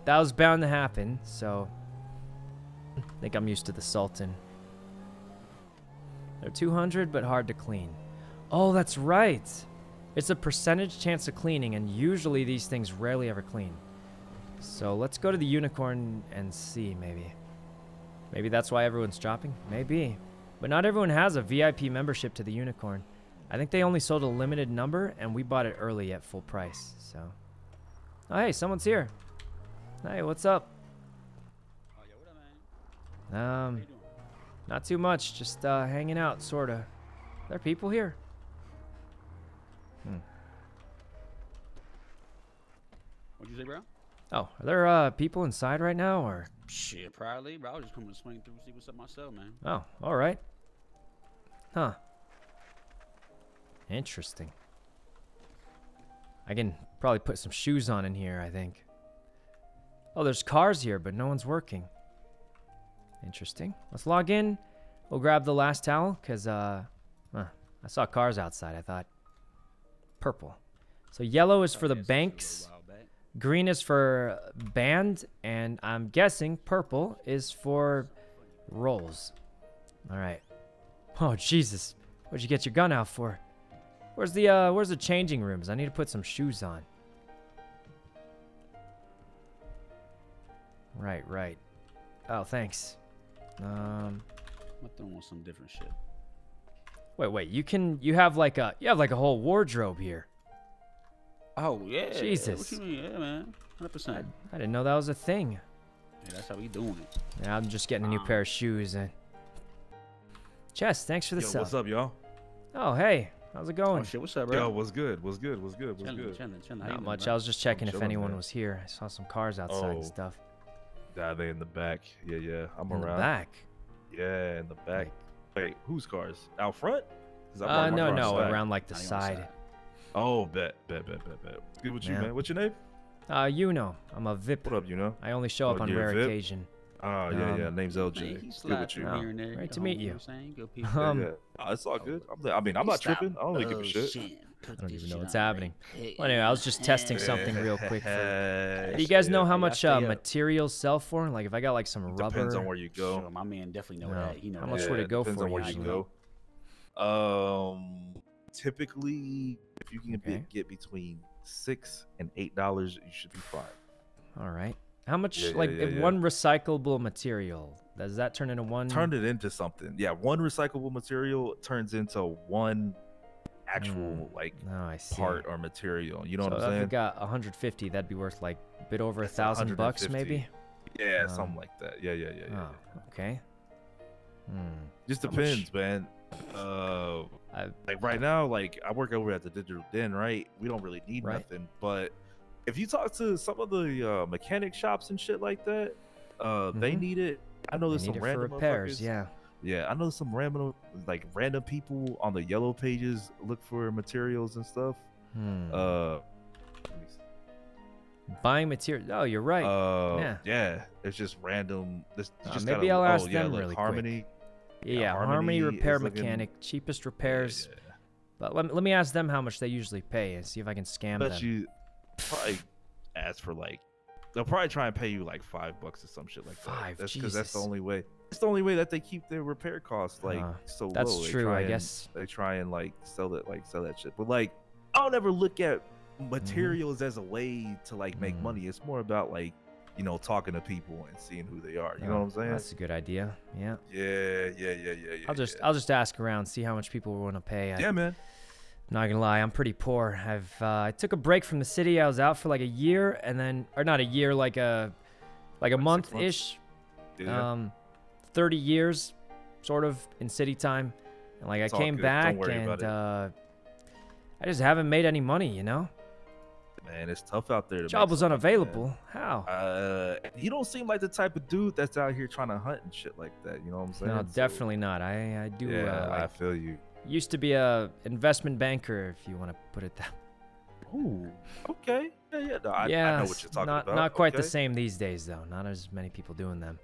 that was bound to happen, so... I think I'm used to the Sultan. They're 200, but hard to clean. Oh, that's right. It's a percentage chance of cleaning, and usually these things rarely ever clean. So let's go to the unicorn and see, maybe. Maybe that's why everyone's dropping? Maybe. But not everyone has a VIP membership to the unicorn. I think they only sold a limited number, and we bought it early at full price, so... Oh, hey, someone's here. Hey, what's up? Um, not too much, just uh, hanging out, sorta. There are people here? Hmm.
What'd you say, bro?
Oh, are there uh, people inside right now, or?
Shit, probably, bro. I was just coming to swing through, see what's up myself, man.
Oh, all right. Huh. Interesting. I can probably put some shoes on in here, I think. Oh, there's cars here, but no one's working. Interesting. Let's log in. We'll grab the last towel, because, uh, huh, I saw cars outside, I thought. Purple. So yellow is for the banks. Green is for band, and I'm guessing purple is for rolls. All right. Oh Jesus, what'd you get your gun out for? Where's the uh, where's the changing rooms? I need to put some shoes on. Right, right. Oh, thanks. Um,
I'm throwing on some different shit.
wait, wait. You can you have like a you have like a whole wardrobe here.
Oh yeah.
Jesus.
What you mean? Yeah, man. Hundred
I,
percent.
I didn't know that was a thing.
Yeah, that's how we doing it.
Yeah, I'm just getting a new
Wow.
pair of shoes and. Chess, thanks for the
Yo,
sub.
what's up, y'all?
Oh, hey, how's it going?
Oh shit, what's up, bro?
Yo, what's good? What's good? What's good? What's
chilling,
good?
chilling, chilling. How
Not much.
bro?
I was just checking if
chilling,
anyone
man.
was here. I saw some cars outside
Oh.
and stuff.
Nah, they in the back. Yeah, yeah. I'm
In the
around.
back.
Yeah, in the back. Wait, whose cars? Out front? I
Uh, no, no,
outside.
around like the
Nah, you on
side.
Oh, bet, bet, bet, bet, bet. Good with you, man. What's your name?
Uh, you know, I'm a VIP.
What up, you know?
I only show up
Oh,
on
you're
rare
VIP?
occasion.
Oh, yeah, yeah.
Um,
Name's
Man,
LJ.
he
Good with you.
through
Oh,
here and there,
great
you
to meet you.
what I'm? Go.
Yeah, (laughs)
Um,
yeah. Oh, it's all good. I'm, I mean, I'm not
Stop.
tripping. I don't really give
Oh,
a shit.
I don't even know what's happening. Well, anyway, I was just testing something real quick. For... Do you guys know how much
stay
uh, materials sell for? Like, if I got like some rubber.
Depends on where you go.
Sure, my man definitely know
No.
that. He know
How
that.
much would it go
depends
for
on where you go. Um, typically, if you can
Okay.
get, get between six and eight dollars, you should be fine.
All right. How much,
Yeah,
like,
yeah,
if
yeah.
one recyclable material, does that turn into one?
Turn it into something. Yeah, one recyclable material turns into one actual like
No, Oh,
part or material. You know
so
what I'm
we
saying?
got 150, that'd be worth like a bit over a thousand bucks, maybe.
yeah,
um,
something like that. Yeah, yeah, yeah, yeah.
Oh, okay. Hmm.
Just
how much-
depends, man. Uh,
I,
like right now, like I work over at the digital den, right? We don't really need
Right.
nothing, but if you talk to some of the uh, mechanic shops and shit like that, uh, they
Mhm.
need it. I know there's some random
repairs. Yeah.
Yeah, I know some random like random people on the yellow pages look for materials and stuff.
Hmm.
Uh,
Buying material. Oh, you're right.
uh,
Yeah.
yeah. it's just random. This you
Uh,
just
maybe
gotta,
I'll ask
oh,
them
look,
really quick.
Harmony.
yeah,
yeah,
Harmony,
Harmony
Repair
is looking-
Mechanic, cheapest repairs.
yeah.
But let me, let me ask them how much they usually pay and see if I can scam
bet
them.
you probably ask for like they'll probably try and pay you like five bucks or some shit like
Five,
that. That's because that's the only way. It's the only way that they keep their repair costs like
Uh,
so
that's
low. They
true, I
and-
guess.
they try and like sell it like sell that shit. But like I'll never look at materials as a way to like make
Mhm.
money. It's more about like you know talking to people and seeing who they are. You know
Oh,
what I'm saying?
That's a good idea. Yeah.
Yeah, yeah, yeah, yeah, yeah.
I'll just
yeah.
I'll just ask around, see how much people want to pay. I,
yeah, man.
Not gonna lie, I'm pretty poor. I've uh, I took a break from the city. I was out for like a year, and then or not a year, like a like a
Like
month ish.
Yeah.
Um, thirty years, sort of in city time, and like
It's
I came
good.
Back and uh, I just haven't made any money. You know,
man, it's tough out there. To
job was
money, man.
unavailable. How?
Uh, you don't seem like the type of dude that's out here trying to hunt and shit like that. You know what I'm saying?
no,
So,
definitely not. I I do
Yeah,
uh,
I feel you.
Used to be a investment banker, if you want to put it that.
Ooh, okay. Yeah, yeah. No, I,
yeah,
I know what you're talking
not
about.
not quite the same these days though. Not as many people doing them.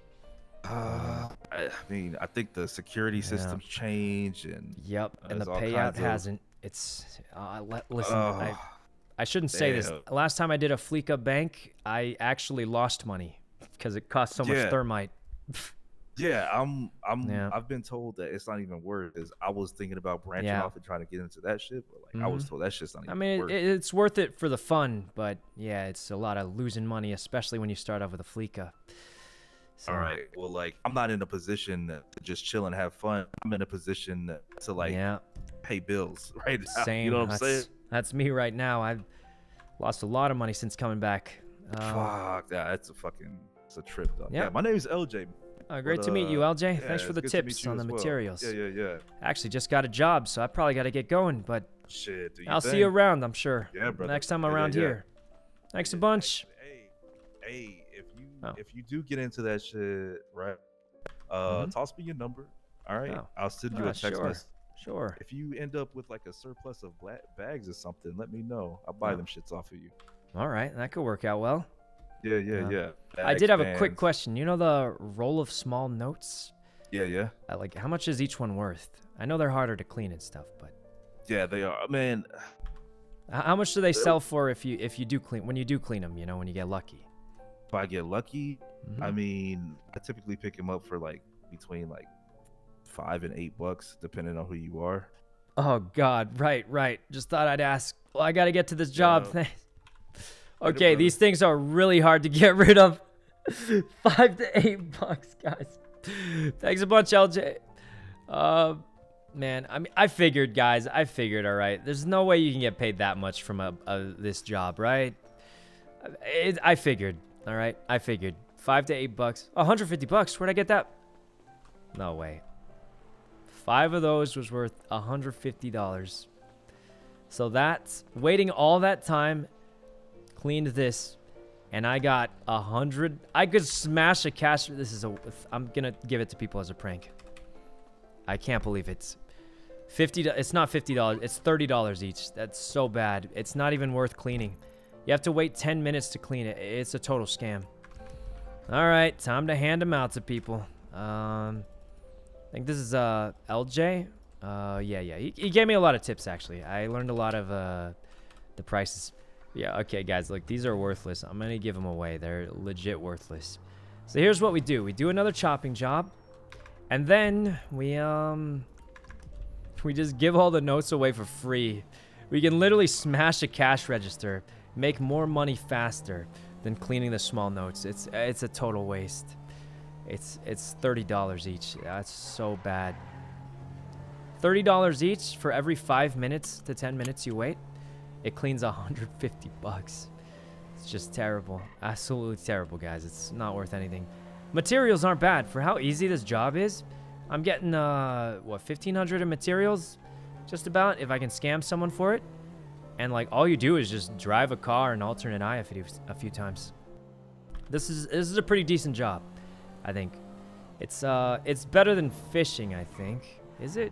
Uh, I mean, I think the security
Yeah.
systems change and
Yep, and the payout
of-
hasn't. It's uh, let, listen. I,
uh,
I shouldn't say this. Last time I did a Fleeca bank, I actually lost money because it cost so much thermite. (laughs)
yeah, I'm I'm
Yeah.
I've been told that it's not even worth it. I was thinking about branching
Yeah.
off and trying to get into that shit, but like I was told that shit's not even
I mean,
worth
it, it's worth it for the fun, but yeah, it's a lot of losing money, especially when you start off with a Fleeca. So,
All right. Well, like I'm not in a position to just chill and have fun. I'm in a position to like
yeah,
pay bills (laughs) right now.
same.
You know what I'm
that's,
saying?
That's me right now. I've lost a lot of money since coming back. Um,
Fuck, yeah, that's a fucking it's a trip though.
Yeah.
Yeah, my name's LJ.
Uh, great
but,
to meet you,
uh,
LJ.
yeah,
Thanks for the
good to meet
tips on the
well.
materials.
Yeah, yeah, yeah.
Actually, just got a job, so I probably got to get going, but
Shit,
I'll see you around, I'm sure.
Yeah, brother.
Next time
Yeah, yeah,
around
yeah.
here. Thanks a bunch.
Hey, hey, if you
Oh.
if you do get into that shit, right? Uh,
Mhm.
toss me your number. All right,
Oh.
I'll send you
Ah,
a text
sure.
message.
Sure.
If you end up with like a surplus of black bags or something, let me know. I'll buy
Oh.
them shits off of you.
All right, that could work out well.
Yeah, yeah,
Yeah.
yeah.
I did have a quick question. You know the roll of small notes?
Yeah, yeah,
Uh, like, how much is each one worth? I know they're harder to clean and stuff, but
yeah. They are, man.
how much do they sell for if you if you do clean when you do clean them? You know, when you get lucky.
If I get lucky, I
Mhm.
mean, I typically pick them up for like between like five and eight bucks, depending on who you are.
Oh God, right, right. Just thought I'd ask. Well, I gotta get to this job.
Yeah. (laughs)
Okay, these things are really hard to get (laughs) rid of. Five to eight bucks, guys. Thanks a bunch, LJ. Uh, man, I mean, I figured, guys. I figured. All right, there's no way you can get paid that much from a, a this job, right? It, I figured. All right, I figured. Five to eight bucks. 150 bucks. Where'd I get that? No way. Five of those was worth $150. So that's waiting all that time, cleaned this, and I got a hundred. I could smash a cash. This is a. I'm gonna give it to people as a prank. I can't believe it's fifty. It's not fifty dollars. It's thirty dollars each. That's so bad. It's not even worth cleaning. You have to wait ten minutes to clean it. It's a total scam. All right, time to hand them out to people. Um, I think this is uh LJ. Uh, yeah, yeah. He, he gave me a lot of tips actually. I learned a lot of uh the prices. Yeah, okay, guys. Look, these are worthless. I'm gonna give them away. They're legit worthless. So here's what we do. We do another chopping job, and then we um we just give all the notes away for free. We can literally smash a cash register, make more money faster than cleaning the small notes. It's it's a total waste. It's it's thirty dollars each. That's so bad. Thirty dollars each for every five minutes to ten minutes you wait. It cleans 150 bucks. It's just terrible. Absolutely terrible, guys. It's not worth anything. Materials aren't bad for how easy this job is. I'm getting uh what 1500 in materials, just about if I can scam someone for it. And like all you do is just drive a car and alternate eye a few, a few times. This is this is a pretty decent job, I think. It's uh it's better than fishing, I think. Is it?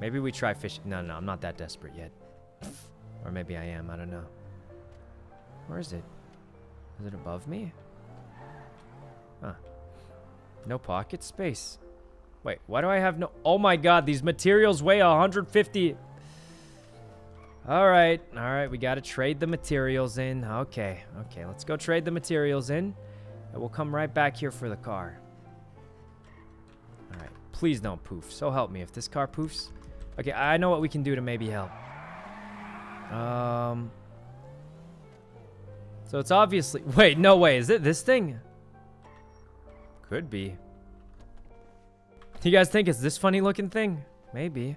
Maybe we try fishing. No, no, I'm not that desperate yet. (laughs) Or maybe I am. I don't know. Where is it? Is it above me? Huh. No pocket space. Wait, why do I have no... Oh my god, these materials weigh 150... Alright, alright, we gotta trade the materials in. Okay, okay, let's go trade the materials in. And we'll come right back here for the car. Alright, please don't poof. So help me if this car poofs. Okay, I know what we can do to maybe help. Um... So it's obviously... (laughs) Wait, no way. Is it this thing? Could be. You guys think it's this funny looking thing? Maybe.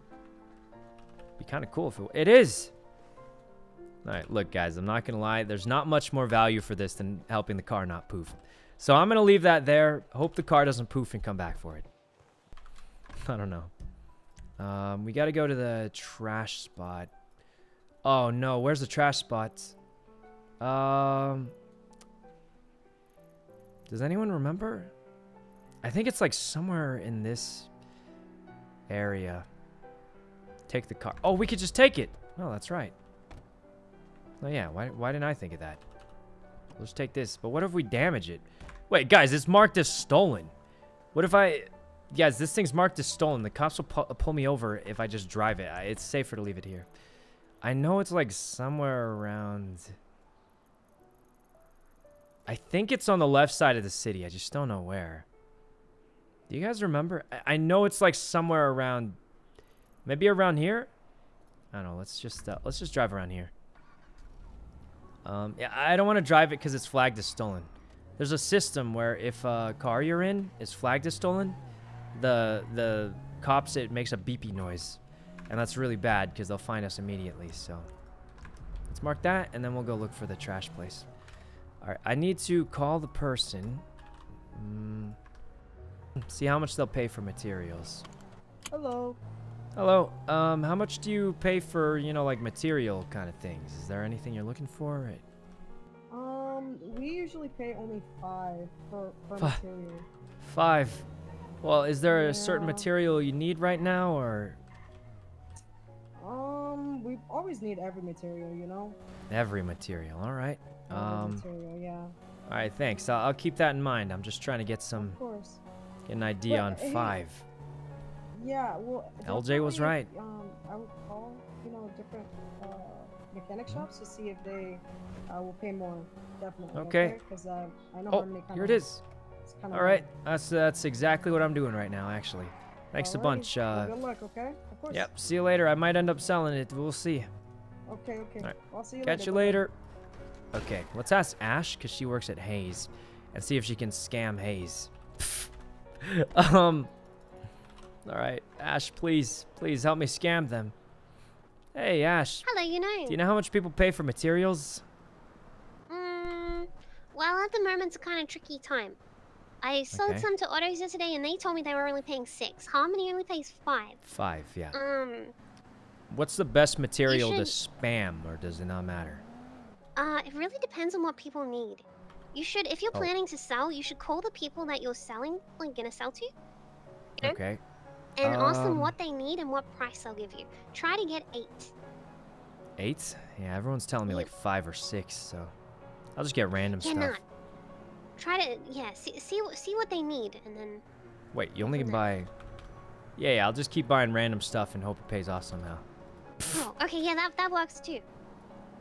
Be kind of cool if it... It is! Alright, look guys, I'm not going to lie. There's not much more value for this than helping the car not poof. So I'm going to leave that there. Hope the car doesn't poof and come back for it. (laughs) I don't know. Um, we got to go to the trash spot. Oh no, where's the trash spot? Um, does anyone remember? I think it's like somewhere in this area. Take the car. Oh, we could just take it. Oh, that's right. Oh yeah, why, why didn't I think of that? Let's take this. But what if we damage it? Wait, guys, it's marked as stolen. What if I... Guys, this thing's marked as stolen. The cops will pu pull me over if I just drive it. It's safer to leave it here. I know it's like somewhere around... I think it's on the left side of the city. I just don't know where. Do you guys remember? I, I know it's like somewhere around... Maybe around here? I don't know. Let's just uh, let's just drive around here. Um, yeah, I don't want to drive it because it's flagged as stolen. There's a system where if a car you're in is flagged as stolen, the the cops it makes a beepy noise, and that's really bad because they'll find us immediately. So let's mark that, and then we'll go look for the trash place. All right, I need to call the person. Mm, see how much they'll pay for materials.
Hello.
Hello. Um, how much do you pay for, you know, like material kind of things? Is there anything you're looking for?
Um, we usually pay only five for, for
Fi-
material.
Five. Well, is there a certain material you need right now, or
Um, we always need every material, you know.
every material? All right.
Every
Um.
material, yeah.
All right. Thanks. I'll, I'll keep that in mind. I'm just trying to get some,
Of course.
get an idea
But,
on
hey,
five.
Yeah, well.
LJ was right.
Um, I would call, you know, different uh, mechanic shops to see if they uh, will pay more. Definitely.
Okay.
Because uh, I know
Oh,
Harmony kind
here
of
it is. All right, that's that's exactly what I'm doing right now, actually. Thanks a
Alrighty.
bunch.
Well,
Uh,
good luck, okay? Of course.
yep. See you later. I might end up selling it. We'll see.
Okay, okay.
Alright.
I'll see you
Catch
later.
Catch you
bye-bye.
later. Okay, let's ask Ash because she works at Hayes, and see if she can scam Hayes. (laughs) um. All right, Ash, please, please help me scam them. Hey, Ash.
Hello, you know.
Do you know how much people pay for materials?
Mm, well, at the moment, it's a kind of tricky time. I sold
Okay.
some to autos yesterday, and they told me they were only paying six. Harmony only pays five.
Five, yeah.
Um,
What's the best material to spam, or does it not matter?
uh, it really depends on what people need. You should, if you're
Oh.
planning to sell, you should call the people that you're selling, like gonna sell to, Okay.
Okay.
and ask them
Um,
what they need and what price they'll give you. Try to get eight.
Eight? Yeah, everyone's telling me like five or six, so I'll just get random
Yeah,
stuff.
not. Try to, yeah, see, see, what- see what they need, and then
Wait, you only can buy. Yeah, yeah. I'll just keep buying random stuff and hope it pays off somehow.
Oh, okay, yeah, that that works too.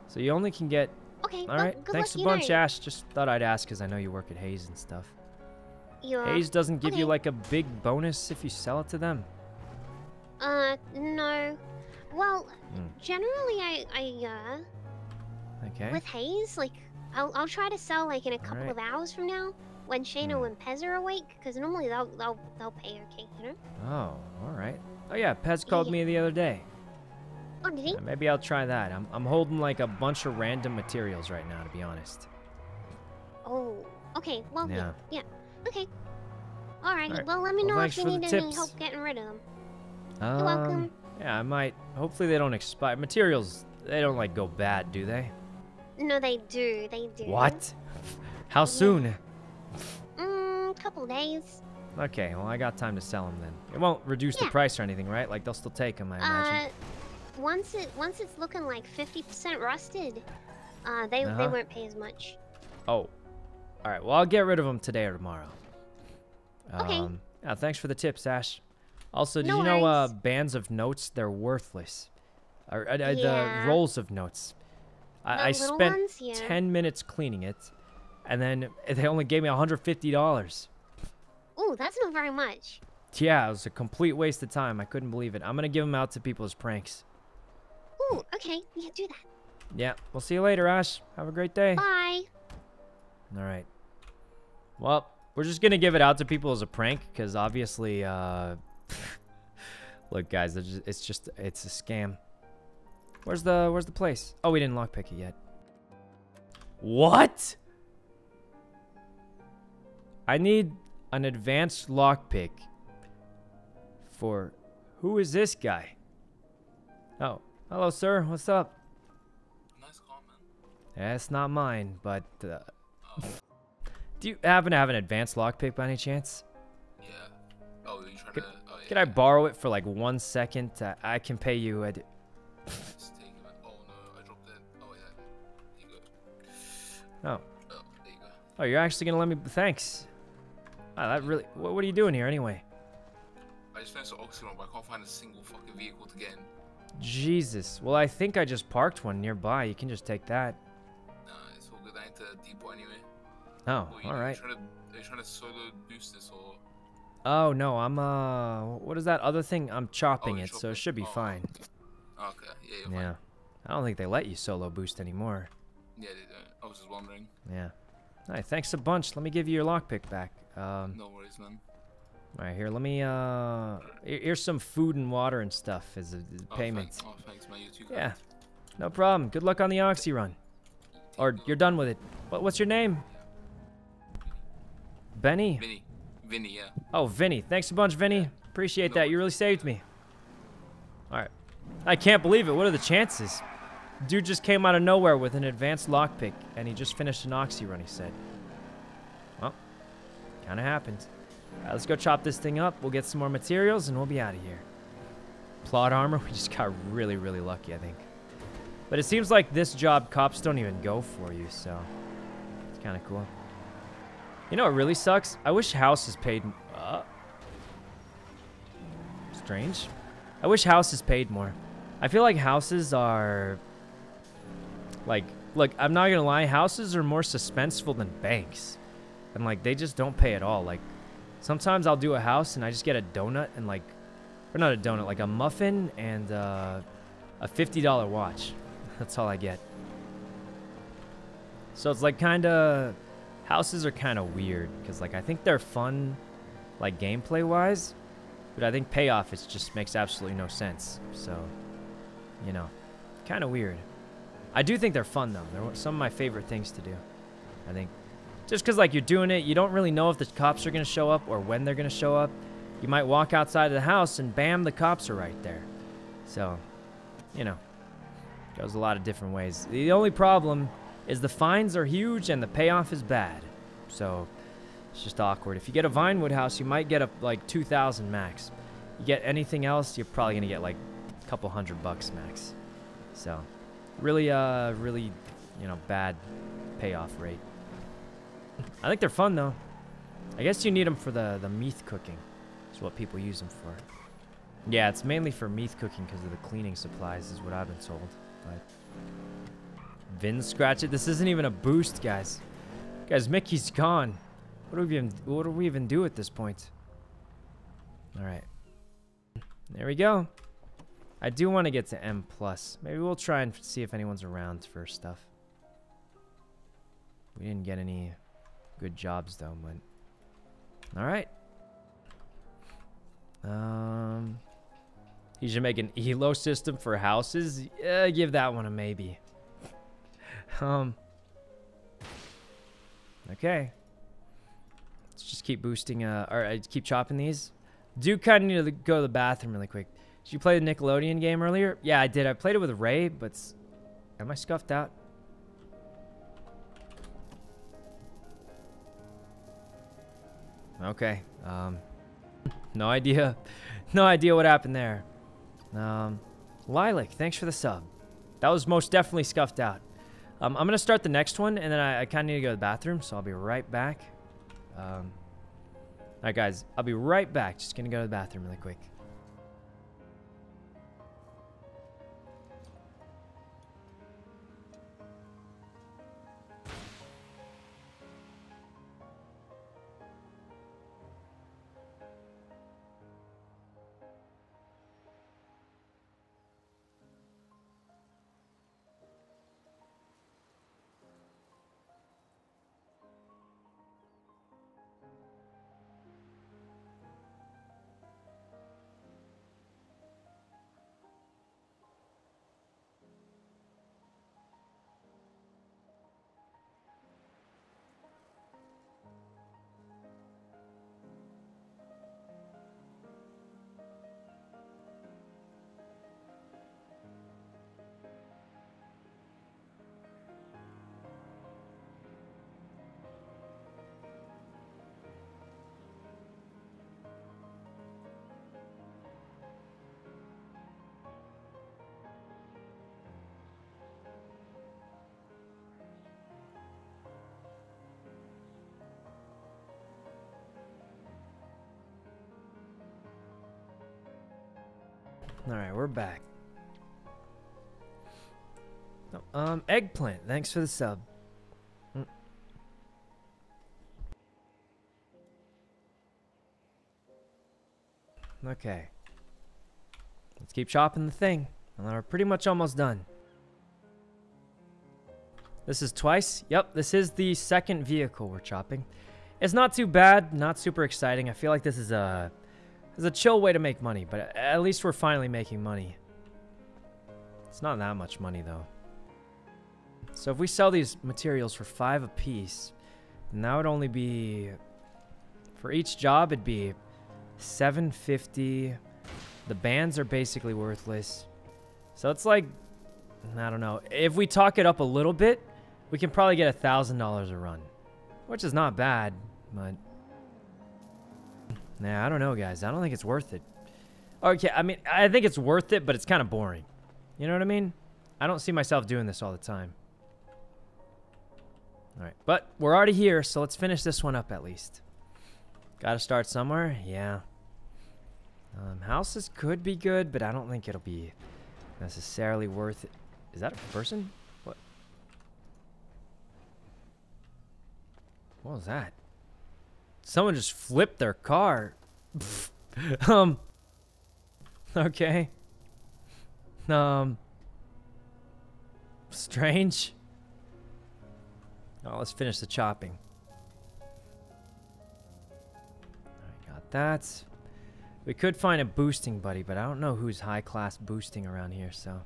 So you only can get.
Okay,
All
well,
right.
good
Thanks a bunch,
know.
Ash. Just thought I'd ask because I know you work at Hayes and stuff.
You're,
Hayes doesn't give you like a big bonus if you sell it to them.
Uh, no. Well,
Hmm.
generally, I, I, uh,
Okay.
with Hayes, like, I'll, I'll try to sell like in a couple
Alright.
of hours from now when Shayna
Hmm.
and Pez are awake, because normally they'll, they'll, they'll pay okay, you know.
Oh, all right. Oh yeah, Pez called
Yeah.
me the other day.
Oh, did he?
Uh, Maybe I'll try that. I'm I'm holding like a bunch of random materials right now, to be honest.
Oh, okay. Well, yeah,
Yeah.
yeah. Okay. All right.
Alright,
Well, let me
well,
know if you need any
tips.
help getting rid of them.
Um,
welcome.
Yeah, I might. Hopefully they don't expire. Materials, they don't like go bad, do they?
No, they do. They do.
What? How soon?
Mm, couple days.
Okay, well I got time to sell them then. It won't reduce the price or anything, right? Like they'll still take them, I imagine.
Uh, once it once it's looking like 50% rusted, uh, they they
Uh-huh.
won't pay as much.
oh, all right. Well, I'll get rid of them today or tomorrow.
Okay.
Um, yeah, thanks for the tips, Ash. Also, did
No
you know uh, bands of notes? They're worthless. Or, uh, uh,
Yeah.
The rolls of notes. I, I spent
ones? Yeah.
10 minutes cleaning it, and then they only gave me $150.
Ooh, that's not very much.
Yeah, it was a complete waste of time. I couldn't believe it. I'm gonna give them out to people as pranks.
Ooh, okay. Yeah, do that.
Yeah, we'll see you later, Ash. Have a great day.
Bye.
All right. Well, we're just gonna give it out to people as a prank, because obviously, uh, (laughs) look, guys, it's just, it's just it's a scam. Where's the Where's the place? Oh, we didn't lockpick it yet. What? I need an advanced lockpick. For who is this guy? Oh, hello, sir. What's up?
Nice car, man.
Yeah, it's not mine, but uh, (laughs) do you happen to have an advanced lockpick by any chance?
Yeah. Oh, you trying
Could,
to? Oh, yeah.
could I borrow it for like one second? Uh, I can pay you. At,
oh, Oh, there you go.
oh, you're actually gonna let me? Thanks. Wow, that really. What, what are you doing here anyway?
I just finished the Oxygen, but I can't find a single fucking vehicle to get in.
Jesus. Well, I think I just parked one nearby. You can just take that.
Nah, it's all good. I need to depot anyway.
Oh,
you,
all right.
Trying to, are trying to solo boost this or?
Oh no, I'm uh, what is that other thing? I'm chopping
you're
it, so it should be
Oh,
fine.
Okay. Yeah. You're
Yeah. I don't think they let you solo boost anymore.
Yeah, they don't. I was just wondering.
Yeah. All right, thanks a bunch. Let me give you your lockpick back. Um,
No worries, man.
All right, here. Let me. Uh, here's some food and water and stuff as a,
Oh,
payment.
thanks. Oh, thanks, man. You too.
Yeah, no problem. Good luck on the oxy run. Or you're done with it. What, what's your name? Benny.
Vinny. Vinny, yeah.
Oh, Vinny. Thanks a bunch, Vinny. Appreciate that. You really saved me. All right. I can't believe it. What are the chances? Dude just came out of nowhere with an advanced lockpick, and he just finished an oxy run. He said. Well, kind of happened. Right, let's go chop this thing up. We'll get some more materials, and we'll be out of here. Plot armor. (laughs) We just got really, really lucky, I think. But it seems like this job cops don't even go for you, so it's kind of cool. You know what really sucks? I wish houses paid. Uh, strange. I wish houses paid more. I feel like houses are. Like, look, I'm not gonna lie, houses are more suspenseful than banks. and like they just don't pay at all. Like sometimes I'll do a house and I just get a donut and like, or not a donut, like a muffin and uh, a $50 watch. (laughs) That's all I get. So it's like kind of, houses are kind of weird because like I think they're fun, like gameplay wise, but I think payoff it just makes absolutely no sense. So, you know, kind of weird. I do think they're fun though. They're some of my favorite things to do. I think just because like you're doing it, you don't really know if the cops are gonna show up or when they're gonna show up. You might walk outside of the house and bam, the cops are right there. So, you know, goes a lot of different ways. The only problem is the fines are huge and the payoff is bad. So it's just awkward. If you get a Vinewood house, you might get a like 2,000 max. You get anything else, you're probably gonna get like a couple hundred bucks max. So really, uh, really, you know, bad payoff rate. I think they're fun though. I guess you need them for the the meat cooking. Is what people use them for. Yeah, it's mainly for meat cooking because of the cleaning supplies, is what I've been told. But Vin scratch it. This isn't even a boost, guys. Guys, Mickey's gone. What do we even what do we even do at this point? All right. There we go. I do want to get to M plus. Maybe we'll try and see if anyone's around for stuff. We didn't get any good jobs though, but all right. Um, he should make an elo system for houses. Yeah, give that one a maybe. um. Okay. Let's just keep boosting. Uh, or uh, keep chopping these. Do kind of need to go to the bathroom really quick. Did you play the Nickelodeon game earlier? Yeah, I did. I played it with Ray, but am I scuffed out? Okay. Um, no idea. (laughs) No idea what happened there. Um, Lilac, thanks for the sub. That was most definitely scuffed out. Um, I'm going to start the next one, and then I, I kind of need to go to the bathroom, so I'll be right back. Um, all right, guys. I'll be right back. Just going to go to the bathroom really quick. All right, we're back. Oh, um, eggplant. Thanks for the sub. Mm. Okay. Let's keep chopping the thing. And we're pretty much almost done. This is twice. Yep, this is the second vehicle we're chopping. It's not too bad, not super exciting. I feel like this is a it's a chill way to make money, but at least we're finally making money. It's not that much money, though. So if we sell these materials for five a piece, then that would only be... For each job, it'd be 750 The bands are basically worthless. So it's like... I don't know. If we talk it up a little bit, we can probably get a $1,000 a run. Which is not bad, but... Nah, I don't know, guys. I don't think it's worth it. Okay, I mean, I think it's worth it, but it's kind of boring. You know what I mean? I don't see myself doing this all the time. All right, but we're already here, so let's finish this one up at least. Got to start somewhere? Yeah. Um, houses could be good, but I don't think it'll be necessarily worth it. Is that a person? What? What was that? Someone just flipped their car. (laughs) um. Okay. Um. Strange. Oh, let's finish the chopping. I got that. We could find a boosting buddy, but I don't know who's high class boosting around here, so.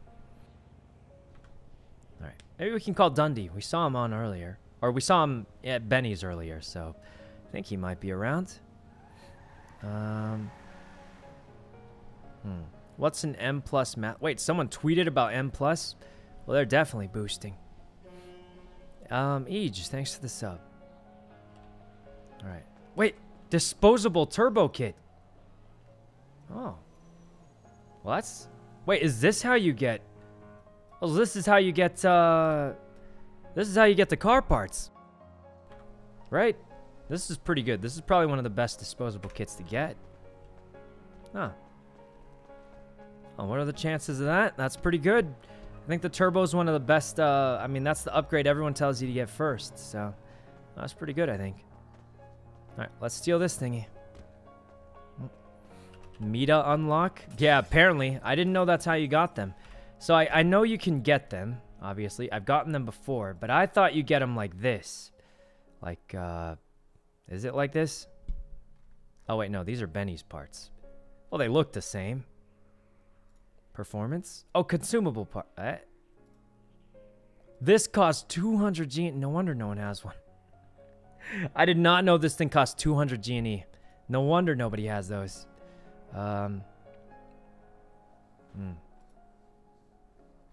Alright. Maybe we can call Dundee. We saw him on earlier. Or we saw him at Benny's earlier, so Think he might be around. Um. Hmm. What's an M plus map? Wait, someone tweeted about M plus? Well, they're definitely boosting. Um, Eej, thanks for the sub. Alright. Wait, disposable turbo kit. Oh. What? Wait, is this how you get... Well, this is how you get, uh... This is how you get the car parts. Right? This is pretty good. This is probably one of the best disposable kits to get. Huh. Oh, what are the chances of that? That's pretty good. I think the turbo is one of the best, uh, I mean, that's the upgrade everyone tells you to get first, so that's pretty good, I think. Alright, let's steal this thingy. Meta unlock? Yeah, apparently. I didn't know that's how you got them. So I, I know you can get them, obviously. I've gotten them before, but I thought you get them like this. Like, uh, is it like this? Oh, wait, no, these are Benny's parts. Well, they look the same. Performance? Oh, consumable part. Eh? This costs 200 G. No wonder no one has one. (laughs) I did not know this thing cost 200 GNE. No wonder nobody has those. Um. Hmm.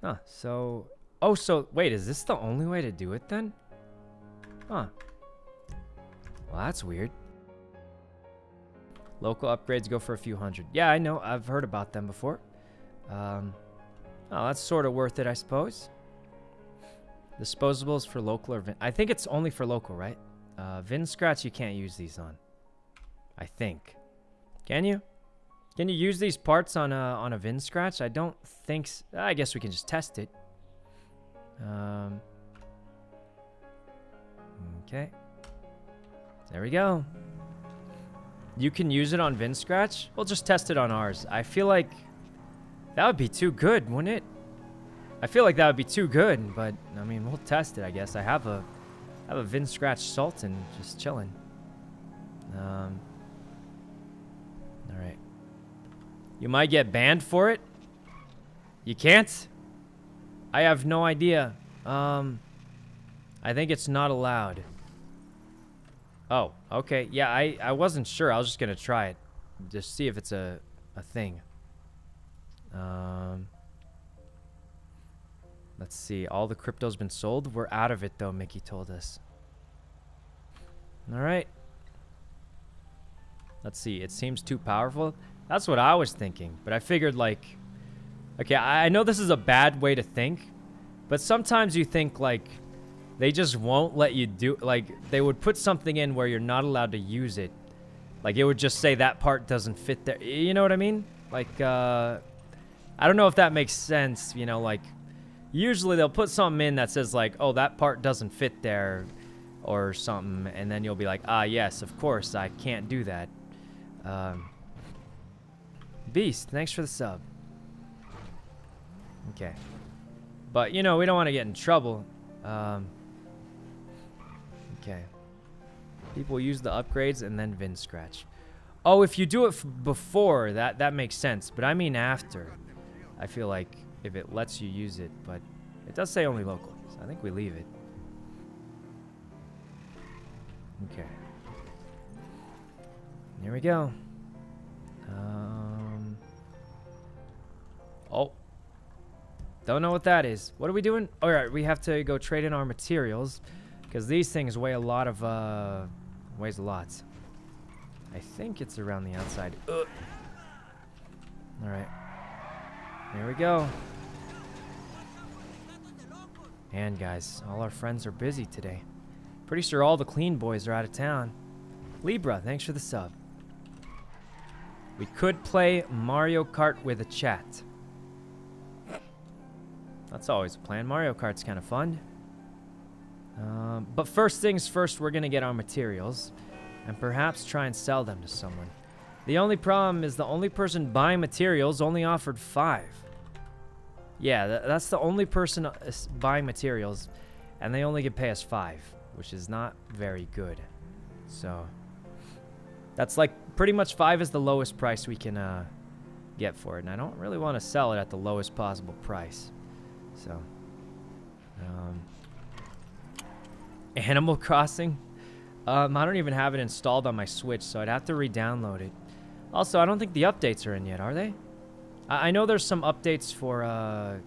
Huh, so... Oh, so... Wait, is this the only way to do it then? Huh. Well, that's weird. Local upgrades go for a few hundred. Yeah, I know. I've heard about them before. Um, oh, that's sort of worth it, I suppose. Disposables for local or Vin. I think it's only for local, right? Uh, Vin Scratch, you can't use these on. I think. Can you? Can you use these parts on a, on a Vin Scratch? I don't think... I guess we can just test it. Um, okay. There we go. You can use it on Vin Scratch? We'll just test it on ours. I feel like that would be too good, wouldn't it? I feel like that would be too good, but I mean, we'll test it, I guess. I have a I have a Vin Scratch Sultan just chilling. Um All right. You might get banned for it? You can't? I have no idea. Um I think it's not allowed. Oh, okay. Yeah, I I wasn't sure. I was just going to try it. Just see if it's a a thing. Um, let's see. All the crypto's been sold. We're out of it, though, Mickey told us. All right. Let's see. It seems too powerful. That's what I was thinking. But I figured, like... Okay, I know this is a bad way to think. But sometimes you think, like... They just won't let you do... Like, they would put something in where you're not allowed to use it. Like, it would just say that part doesn't fit there. You know what I mean? Like, uh... I don't know if that makes sense, you know, like, usually they'll put something in that says, like, oh, that part doesn't fit there, or something, and then you'll be like, ah, yes, of course, I can't do that. Um, Beast, thanks for the sub. Okay. But, you know, we don't want to get in trouble. Um, okay. People use the upgrades and then Vin Scratch. Oh, if you do it before, that, that makes sense. But I mean after. I feel like if it lets you use it, but it does say only local, so I think we leave it. Okay. Here we go. Um. Oh. Don't know what that is. What are we doing? All right, we have to go trade in our materials because these things weigh a lot of, uh, weighs a lot. I think it's around the outside. Ugh. All right. There we go. And guys, all our friends are busy today. Pretty sure all the clean boys are out of town. Libra, thanks for the sub. We could play Mario Kart with a chat. That's always a plan. Mario Kart's kind of fun. Um, but first things first, we're going to get our materials. and perhaps try and sell them to someone. The only problem is the only person buying materials only offered five. Yeah, th that's the only person uh, buying materials, and they only can pay us five, which is not very good. So, that's like pretty much five is the lowest price we can uh, get for it, and I don't really want to sell it at the lowest possible price. So, um, Animal (laughs) Crossing. Um, I don't even have it installed on my Switch, so I'd have to re-download it. Also, I don't think the updates are in yet, are they? I, I know there's some updates for, uh,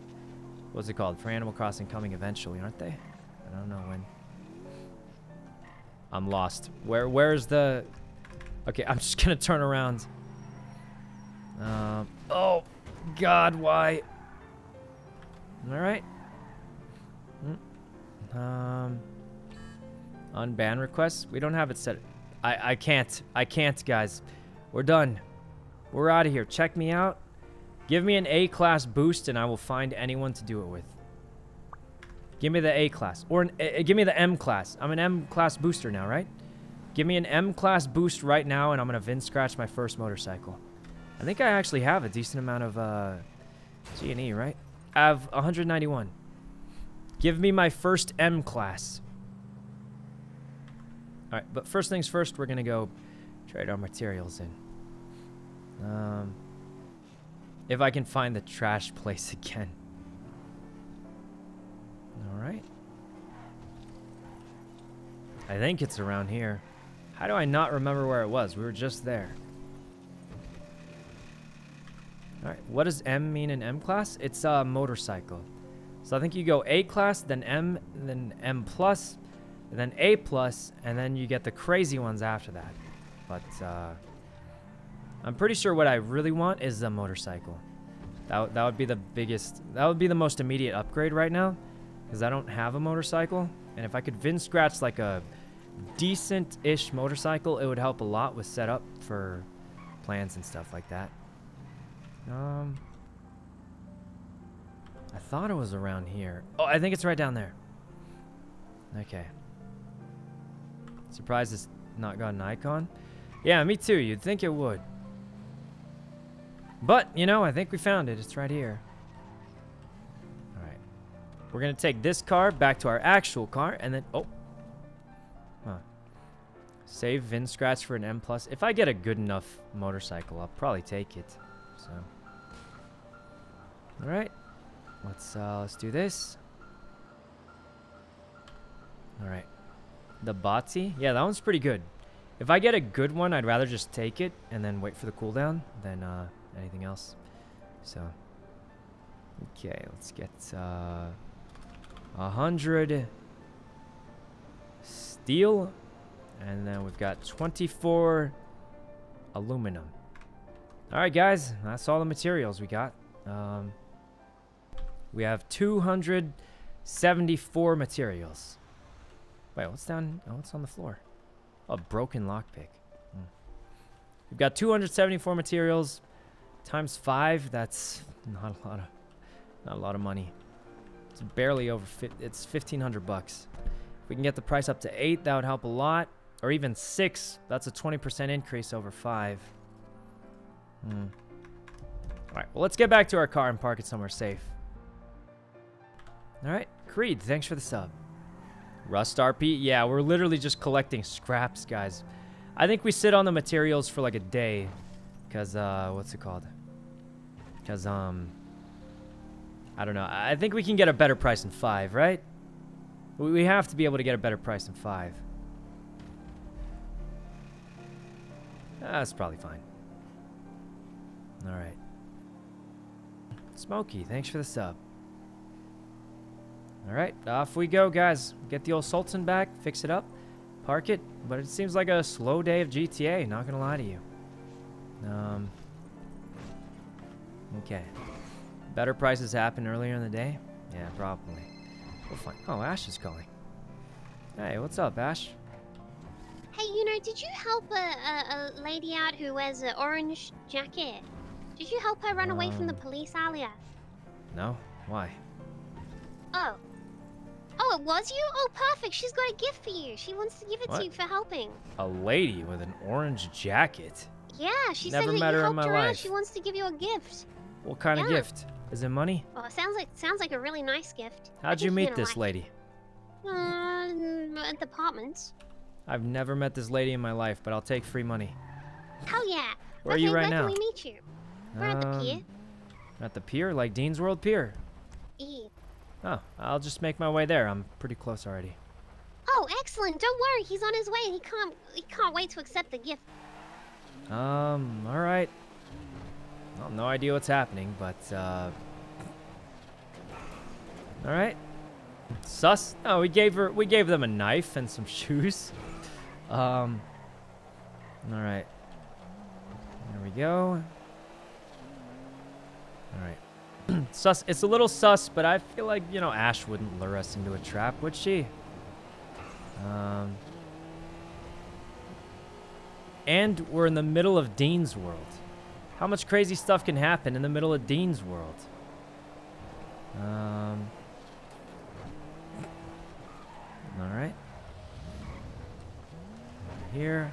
what's it called? For Animal Crossing coming eventually, aren't they? I don't know when. I'm lost. Where, where's the... Okay, (laughs) I'm just gonna turn around. Um, oh, God, why? Alright. Mm. Um... Unban requests? We don't have it set. I, I can't. I can't, guys. We're done. We're out of here. Check me out. Give me an A-class boost, and I will find anyone to do it with. Give me the A-class. Or an, uh, give me the M-class. I'm an M-class booster now, right? Give me an M-class boost right now, and I'm going to Vin scratch my first motorcycle. I think I actually have a decent amount of uh, GNE, right? I have 191. Give me my first M-class. Alright, but first things first, we're gonna go trade our materials in. Um, if I can find the trash (laughs) place again. Alright. I think it's around here. How do I not remember where it was? We were just there. Alright, what does M mean in M class? It's a motorcycle. So I think you go A class, then M, then M plus, then A plus, and then you get the crazy ones after that. But uh, I'm pretty sure what I really want is a motorcycle. That, that would be the biggest, that would be the most immediate upgrade right now, because I don't have a motorcycle. And if I could Vin scratch like a decent-ish motorcycle, it would help a lot with setup for plans and stuff like that. Um, I thought it was around here. Oh, I think it's right down there. Okay. Surprised it's not got an icon. Yeah, me too. You'd think it would. But, you know, I think we found it. It's right here. Alright. We're going to take this car back to our actual car, and then... Oh. Huh. Save Vin Scratch for an M+. plus. If I get a good enough motorcycle, I'll probably take it. So... Alright. Let's, uh, let's do this. Alright. The Bati? Yeah, that one's pretty good. If I get a good one, I'd rather just take it and then wait for the cooldown than uh, anything else. So, okay, let's get uh, a hundred steel, and then we've got 24 aluminum. All right, guys, that's all the materials we got. Um, we have 274 materials. Wait, what's down? Oh, what's on the floor? A broken lockpick. Hmm. We've got 274 materials times five. That's not a lot of, not a lot of money. It's barely over. It's 1,500 bucks. If we can get the price up to eight, that would help a lot. Or even six. That's a 20% increase over five. Hmm. All right. Well, let's get back to our car and park it somewhere safe. All right, Creed. Thanks for the sub. Rust RP? Yeah, we're literally just collecting scraps, guys. I think we sit on the materials for like a day. Because, uh, what's it called? Because, um, I don't know. I think we can get a better price in five, right? We have to be able to get a better price in five. That's probably fine. All right. Smokey, thanks for the sub. All right, off we go, guys. Get the old Sultan back, fix it up, park it. But it seems like a slow day of GTA, not gonna lie to you. Um, okay. Better prices happened earlier in the day? Yeah, probably. We'll find. Oh, Ash is calling. Hey, what's up, Ash?
Hey, you know, did you help a, a, a lady out who wears an orange jacket? Did you help her run away from the
Um.
police earlier?
No? Why?
Oh. Oh, it was you? Oh, perfect. She's got a gift for you. She wants to give it
What?
to you for helping.
A lady with an orange jacket.
Yeah, she
Never
said that
met
you
her in
helped
my
her out. She wants to give you a gift.
What kind of gift? Is it money?
Well, it sounds like sounds like a really nice gift.
How'd you meet this
like
lady?
Um, at the apartments.
I've never met this lady in my life, but I'll take free money.
Hell yeah.
Where are you right
where
now?
can we meet you? We're at the pier.
Um, At the pier, like Dean's World Pier.
Yeah.
Oh, I'll just make my way there. I'm pretty close already.
Oh, excellent. Don't worry. He's on his way. He can't he can't wait to accept the gift.
Um, all right. Well, no idea what's happening, but uh, all right. Sus. Oh, we gave her. We gave them a knife and some (laughs) shoes. Um. All right. There we go. All right. Sus. It's a little sus, but I feel like you know Ash wouldn't lure us into a trap, would she? Um. And we're in the middle of Dean's World. How much crazy stuff can happen in the middle of Dean's World? Um. All right. Here.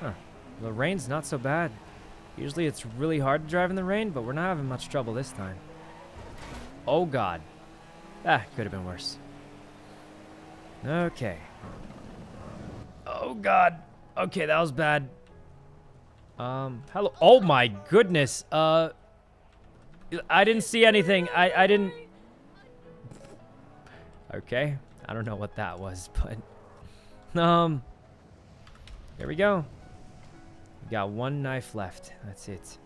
Huh. The rain's not so bad. Usually it's really hard to drive in the rain, but we're not having much trouble this time. Oh god. Ah, could have been worse. Okay. Oh god. Okay, that was bad. Um, hello. Oh my goodness. Uh, I didn't see anything. I I didn't. Okay, I don't know what that was, (laughs) but um, there we go. We got one knife left. That's it.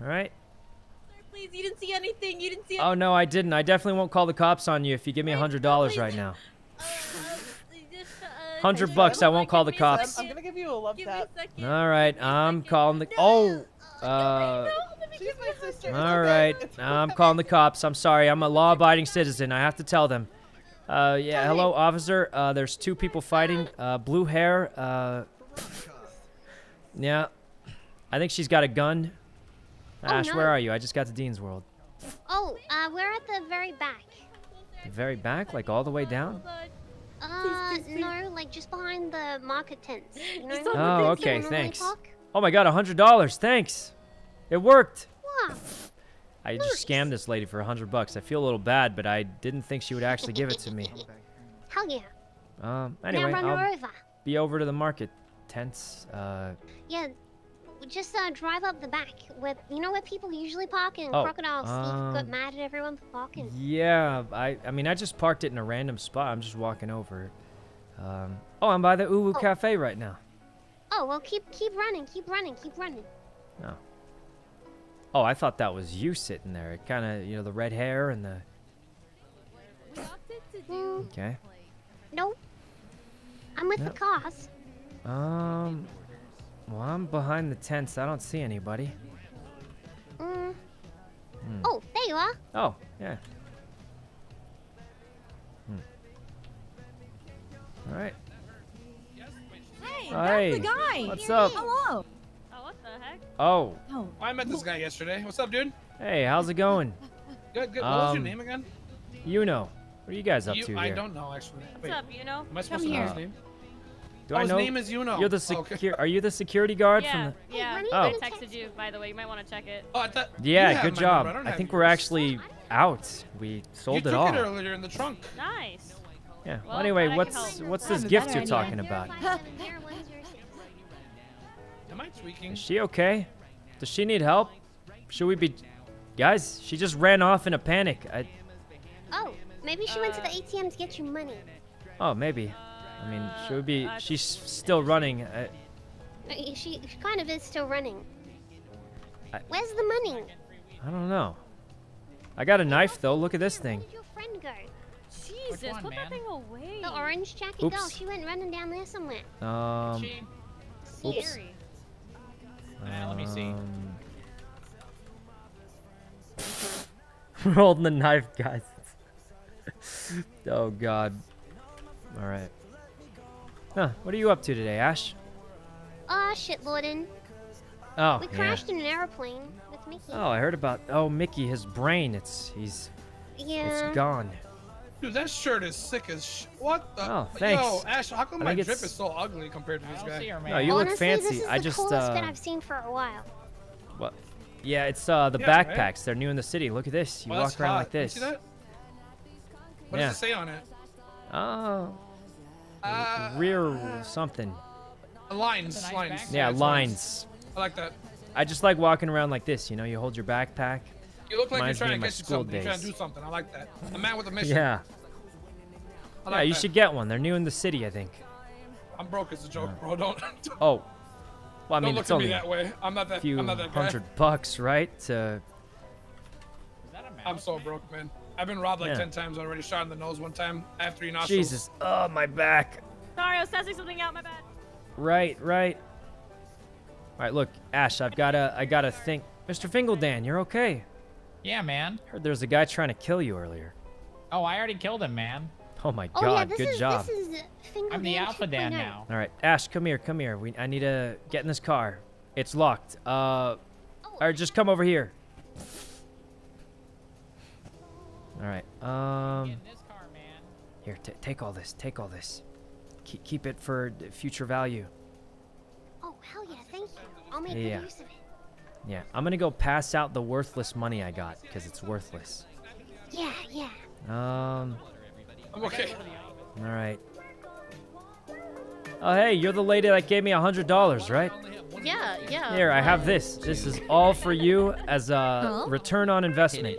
All right.
Please, you didn't see anything. You didn't see.
Oh no, I didn't. I definitely won't call the cops on you if you give me a hundred dollars right now. (laughs) Hundred bucks, I won't call the cops.
I'm gonna give you a love tap.
All right, I'm calling the. Oh, uh.
She's my sister.
All right, I'm calling the cops. I'm sorry. I'm a law-abiding citizen. I have to tell them. Uh, yeah. Hello, officer. Uh, there's two people fighting. Uh, blue hair. Uh. Yeah. I think she's got a gun. Ash,
no.
where are you? I just got to Dean's World.
Oh, uh, we're at the very back.
The very back, like all the way down.
Uh, no, like just behind the market tents. You know?
Oh, okay. Thanks. Oh my God, a hundred dollars. Thanks. It worked.
Wow.
I just scammed this lady for a hundred bucks. I feel a little bad, but I didn't think she would actually give it to me.
Hell yeah.
Um. Anyway, I'll
over.
be over to the market tents. Uh.
Yeah, just uh, drive up the back where you know where people usually park and
Oh,
Crocodile Steve got
um,
mad at everyone for parking.
Yeah. I. I mean, I just parked it in a random spot. I'm just walking over. Um. Oh, I'm by the Uwu Cafe right now.
Oh well, keep keep running, keep running, keep running.
Oh. Oh, I thought that was you sitting there. It kind of, you know, the red hair and the.
Mm,
Okay.
no, I'm with
Yep.
the cars.
Um. Well, I'm behind the tents. I don't see anybody.
Mm.
Hmm.
Oh, there you are.
Oh, yeah. Hmm. All right.
Hey,
Hey,
that's the guy.
what's up?
Hello.
Oh, what the heck?
Oh,
Oh.
I met this guy yesterday. What's up, dude?
hey, how's it going?
Good, good. What was your
Um,
name again?
You know. What are you guys up
You-
to
I don't know actually.
What's
Wait,
up, you know?
Am I supposed
Come
to know
here.
his name?
Do
oh,
I
his
know?
name is Yuno.
You're the
Okay.
Are you the security guard
Yeah,
from the?
yeah.
when
Oh.
I texted you, by the way. You might want to check it.
Oh, I thought.
Yeah, good job.
number. I,
I think
yours.
we're actually out. We sold
you
it
took it earlier in the trunk.
Nice.
Yeah. Well,
Well,
anyway,
glad I could
what's what's this gift you're
idea.
talking about?
057016.
Am I tweaking?
Is she okay? Does she need help? Should we be? Guys, she just ran off in a panic. I.
Oh, maybe she went to the ATM to get you money.
Oh, maybe. I mean, she would be?
Uh,
She's still running. I,
Uh, She, she kind of is still running.
I-
Where's the money?
I don't know. I got a knife though. Look at this thing.
Where'd your friend go?
Jesus,
one,
put
man?
that thing away.
The orange jacket girl. She went running down there somewhere.
Um.
She-
Oops.
Scary.
Uh, let me see.
um, (laughs) We're holding the knife, guys. (laughs) oh God. All right. Huh? What are you up to today, Ash?
Ah, shit, Lorden.
Oh,
We
yeah.
crashed in an airplane with with Mickey.
Oh, I heard about. Oh, Mickey, his brain. It's he's
Yeah.
it's gone.
Dude, that shirt is sick as sh- What the?
Oh, thanks.
Yo, Ash, how come
I
my drip
it's-
is so ugly compared to this guy?
No, you look
Honestly,
fancy.
This is
I
the
just
coolest
uh,
fit I've seen for a while.
what? Yeah, it's uh the
Yeah, right?
backpacks. They're new in the city. Look at this. You
Oh,
walk around
hot.
like this.
You see that? What
Yeah.
does it say on it?
Oh.
Uh,
rear something.
lines, lines.
Yeah,
it's
lines.
I like that.
I just like walking around like this. You know, you hold your backpack.
You look like
Reminds
you're
me
trying to
my
get you
school
something. You're trying to
days.
do something. I like that. A man with a mission.
Yeah.
I
yeah, you
that.
should get one. They're new in the city, I think.
I'm broke as a joke, bro. (laughs) Don't.
Oh. Well, I
Don't
mean,
look
it's
at
only
me that way. I'm not
a
that.
few
I'm not that guy.
hundred bucks, right? To
I'm so broke, man. I've been robbed like
Yeah.
ten times already. Shot in the nose one time after you nostrils.
Jesus. Oh, my back.
Sorry, I was testing something out. My bad.
Right, right. All right, look, Ash, I've got to I got to think. Mr. Fingeldan, you're okay.
Yeah, man.
Heard there was a guy trying to kill you earlier.
Oh, I already killed him, man.
Oh my
Oh
god,
yeah, this
good
is
job.
this is
I'm the Alpha Dan
2.0.
now.
All right, Ash, come here, come here. We I need to get in this car. It's locked. Uh All right, just come over here. All right. Um Here, t- take all this. Take all this. Keep keep it for future value.
Oh hell yeah, thank you. I'll make
Yeah.
good use of it.
Yeah, I'm going to go pass out the worthless money I got cuz it's worthless.
Yeah, yeah.
Um
I'm okay.
All right. Oh, hey, you're the lady that gave me a hundred dollars, right?
Yeah, yeah.
Here, I have this. This is all for you as a
Huh?
return on investment.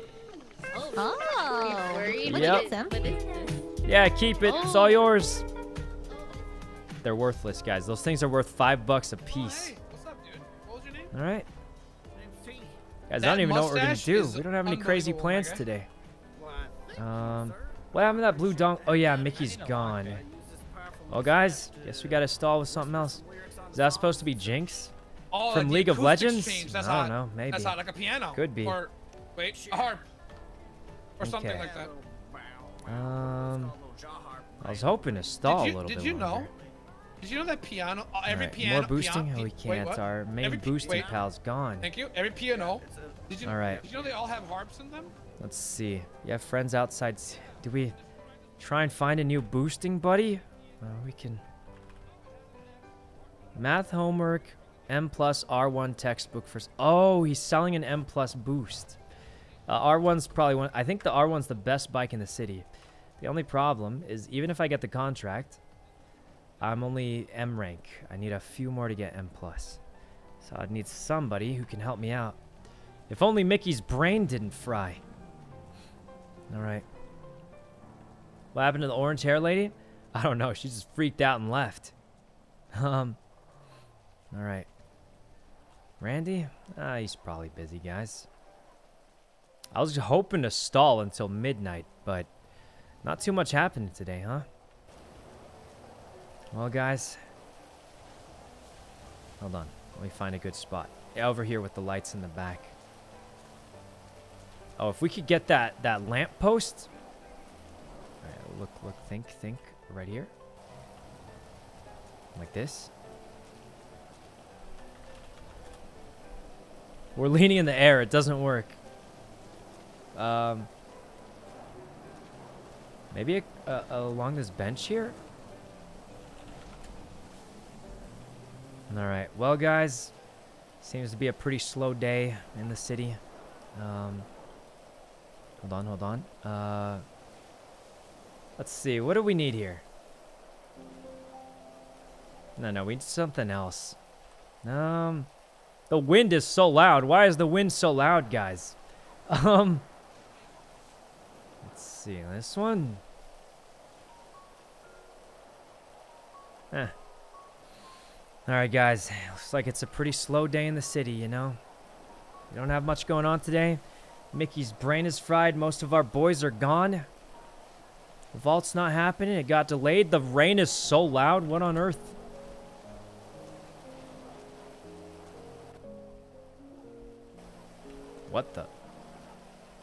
Oh. Worried?
What Yep.
is this? What is?
Yeah, keep it. It's all
Oh.
yours. They're worthless, guys. Those things are worth five bucks a piece. All right. Guys, I don't even know what we're gonna do. We don't have any crazy plans today. Um, what happened to that blue donk? Oh yeah, Mickey's gone. Well, guys, guess we gotta stall with something else. Is that supposed to be Jinx?
Oh,
From League of Legends? I don't
hot.
know. Maybe.
That's hot, like a piano.
Could be.
Or wait, a harp. Or something like that.
Um, I was hoping to stall
you,
a little
did
bit
you know?
Longer.
Did you know that piano? uh, every
Alright,
piano.
more boosting?
Piano,
oh, we
wait,
can't.
what?
Our main
Every
boosting
wait.
pal's gone.
Thank you. Every piano. Did you?
Alright.
Did you know they all have harps in them?
Let's see. You have friends outside. Do we try and find a new boosting buddy? Uh, we can. Math homework, M plus R1 textbook for. Oh, he's selling an M plus boost. Uh, R1's probably one. I think the R1's the best bike in the city. The only problem is even if I get the contract, I'm only M rank. I need a few more to get M plus. So I'd need somebody who can help me out. If only Mickey's brain didn't fry. All right. What happened to the orange hair lady? I don't know. She just freaked out and left. Um. All right. Randy? Ah, he's probably busy, guys. I was hoping to stall until midnight, but not too much happened today, huh? Well, guys. Hold on. Let me find a good spot. Over here with the lights in the back. Oh, if we could get that that lamp post. Look, look, think, think, right here. Like this. We're leaning in the air. It doesn't work. Um. Maybe a, a, along this bench here. All right. Well, guys, seems to be a pretty slow day in the city. Um. Hold on, hold on. Uh, let's see. What do we need here? No, no, we need something else. Um, the wind is so loud. Why is the wind so loud, guys? (laughs) Um, let's see. This one. Eh. All right, guys. Looks like it's a pretty slow day in the city, you know? We don't have much going on today. Mickey's brain is fried. Most of our boys are gone. The vault's not happening. It got delayed. The rain is so loud. What on earth? What the?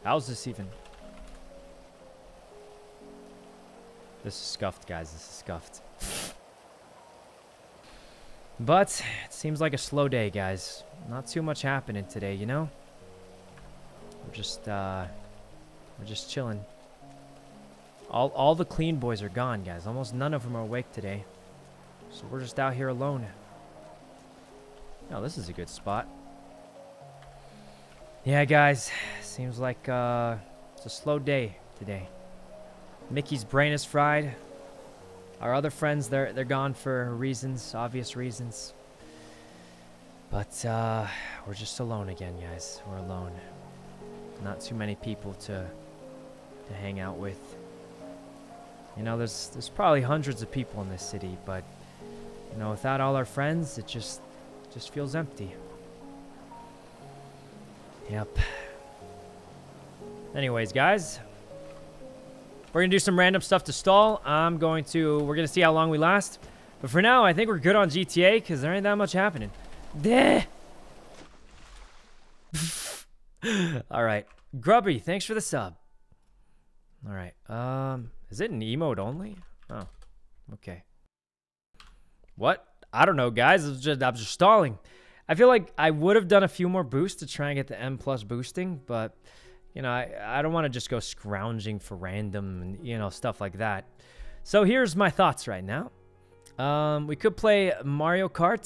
How's this even? This is scuffed, guys. This is scuffed. But it seems like a slow day, guys. Not too much happening today, you know? We're just, uh, we're just chilling. All, all the clean boys are gone, guys. Almost none of them are awake today. So we're just out here alone. Oh, this is a good spot. Yeah, guys. Seems like, uh, it's a slow day today. Mickey's brain is fried. Our other friends, they're, they're gone for reasons, obvious reasons. But, uh, we're just alone again, guys. We're alone. Not too many people to, to hang out with. You know, there's, there's probably hundreds of people in this city, but, you know, without all our friends, it just, just feels empty. Yep. Anyways, guys, we're gonna do some random stuff to stall. I'm going to, we're gonna see how long we last. But for now, I think we're good on GTA because there ain't that much happening. (laughs) All right, Grubby, thanks for the sub. All right, um, is it an emote only? Oh, okay. What? I don't know, guys. It's just, I'm just stalling. I feel like I would have done a few more boosts to try and get the M plus boosting, but you know, I, I don't want to just go scrounging for random you know stuff like that. So here's my thoughts right now. Um, we could play Mario Kart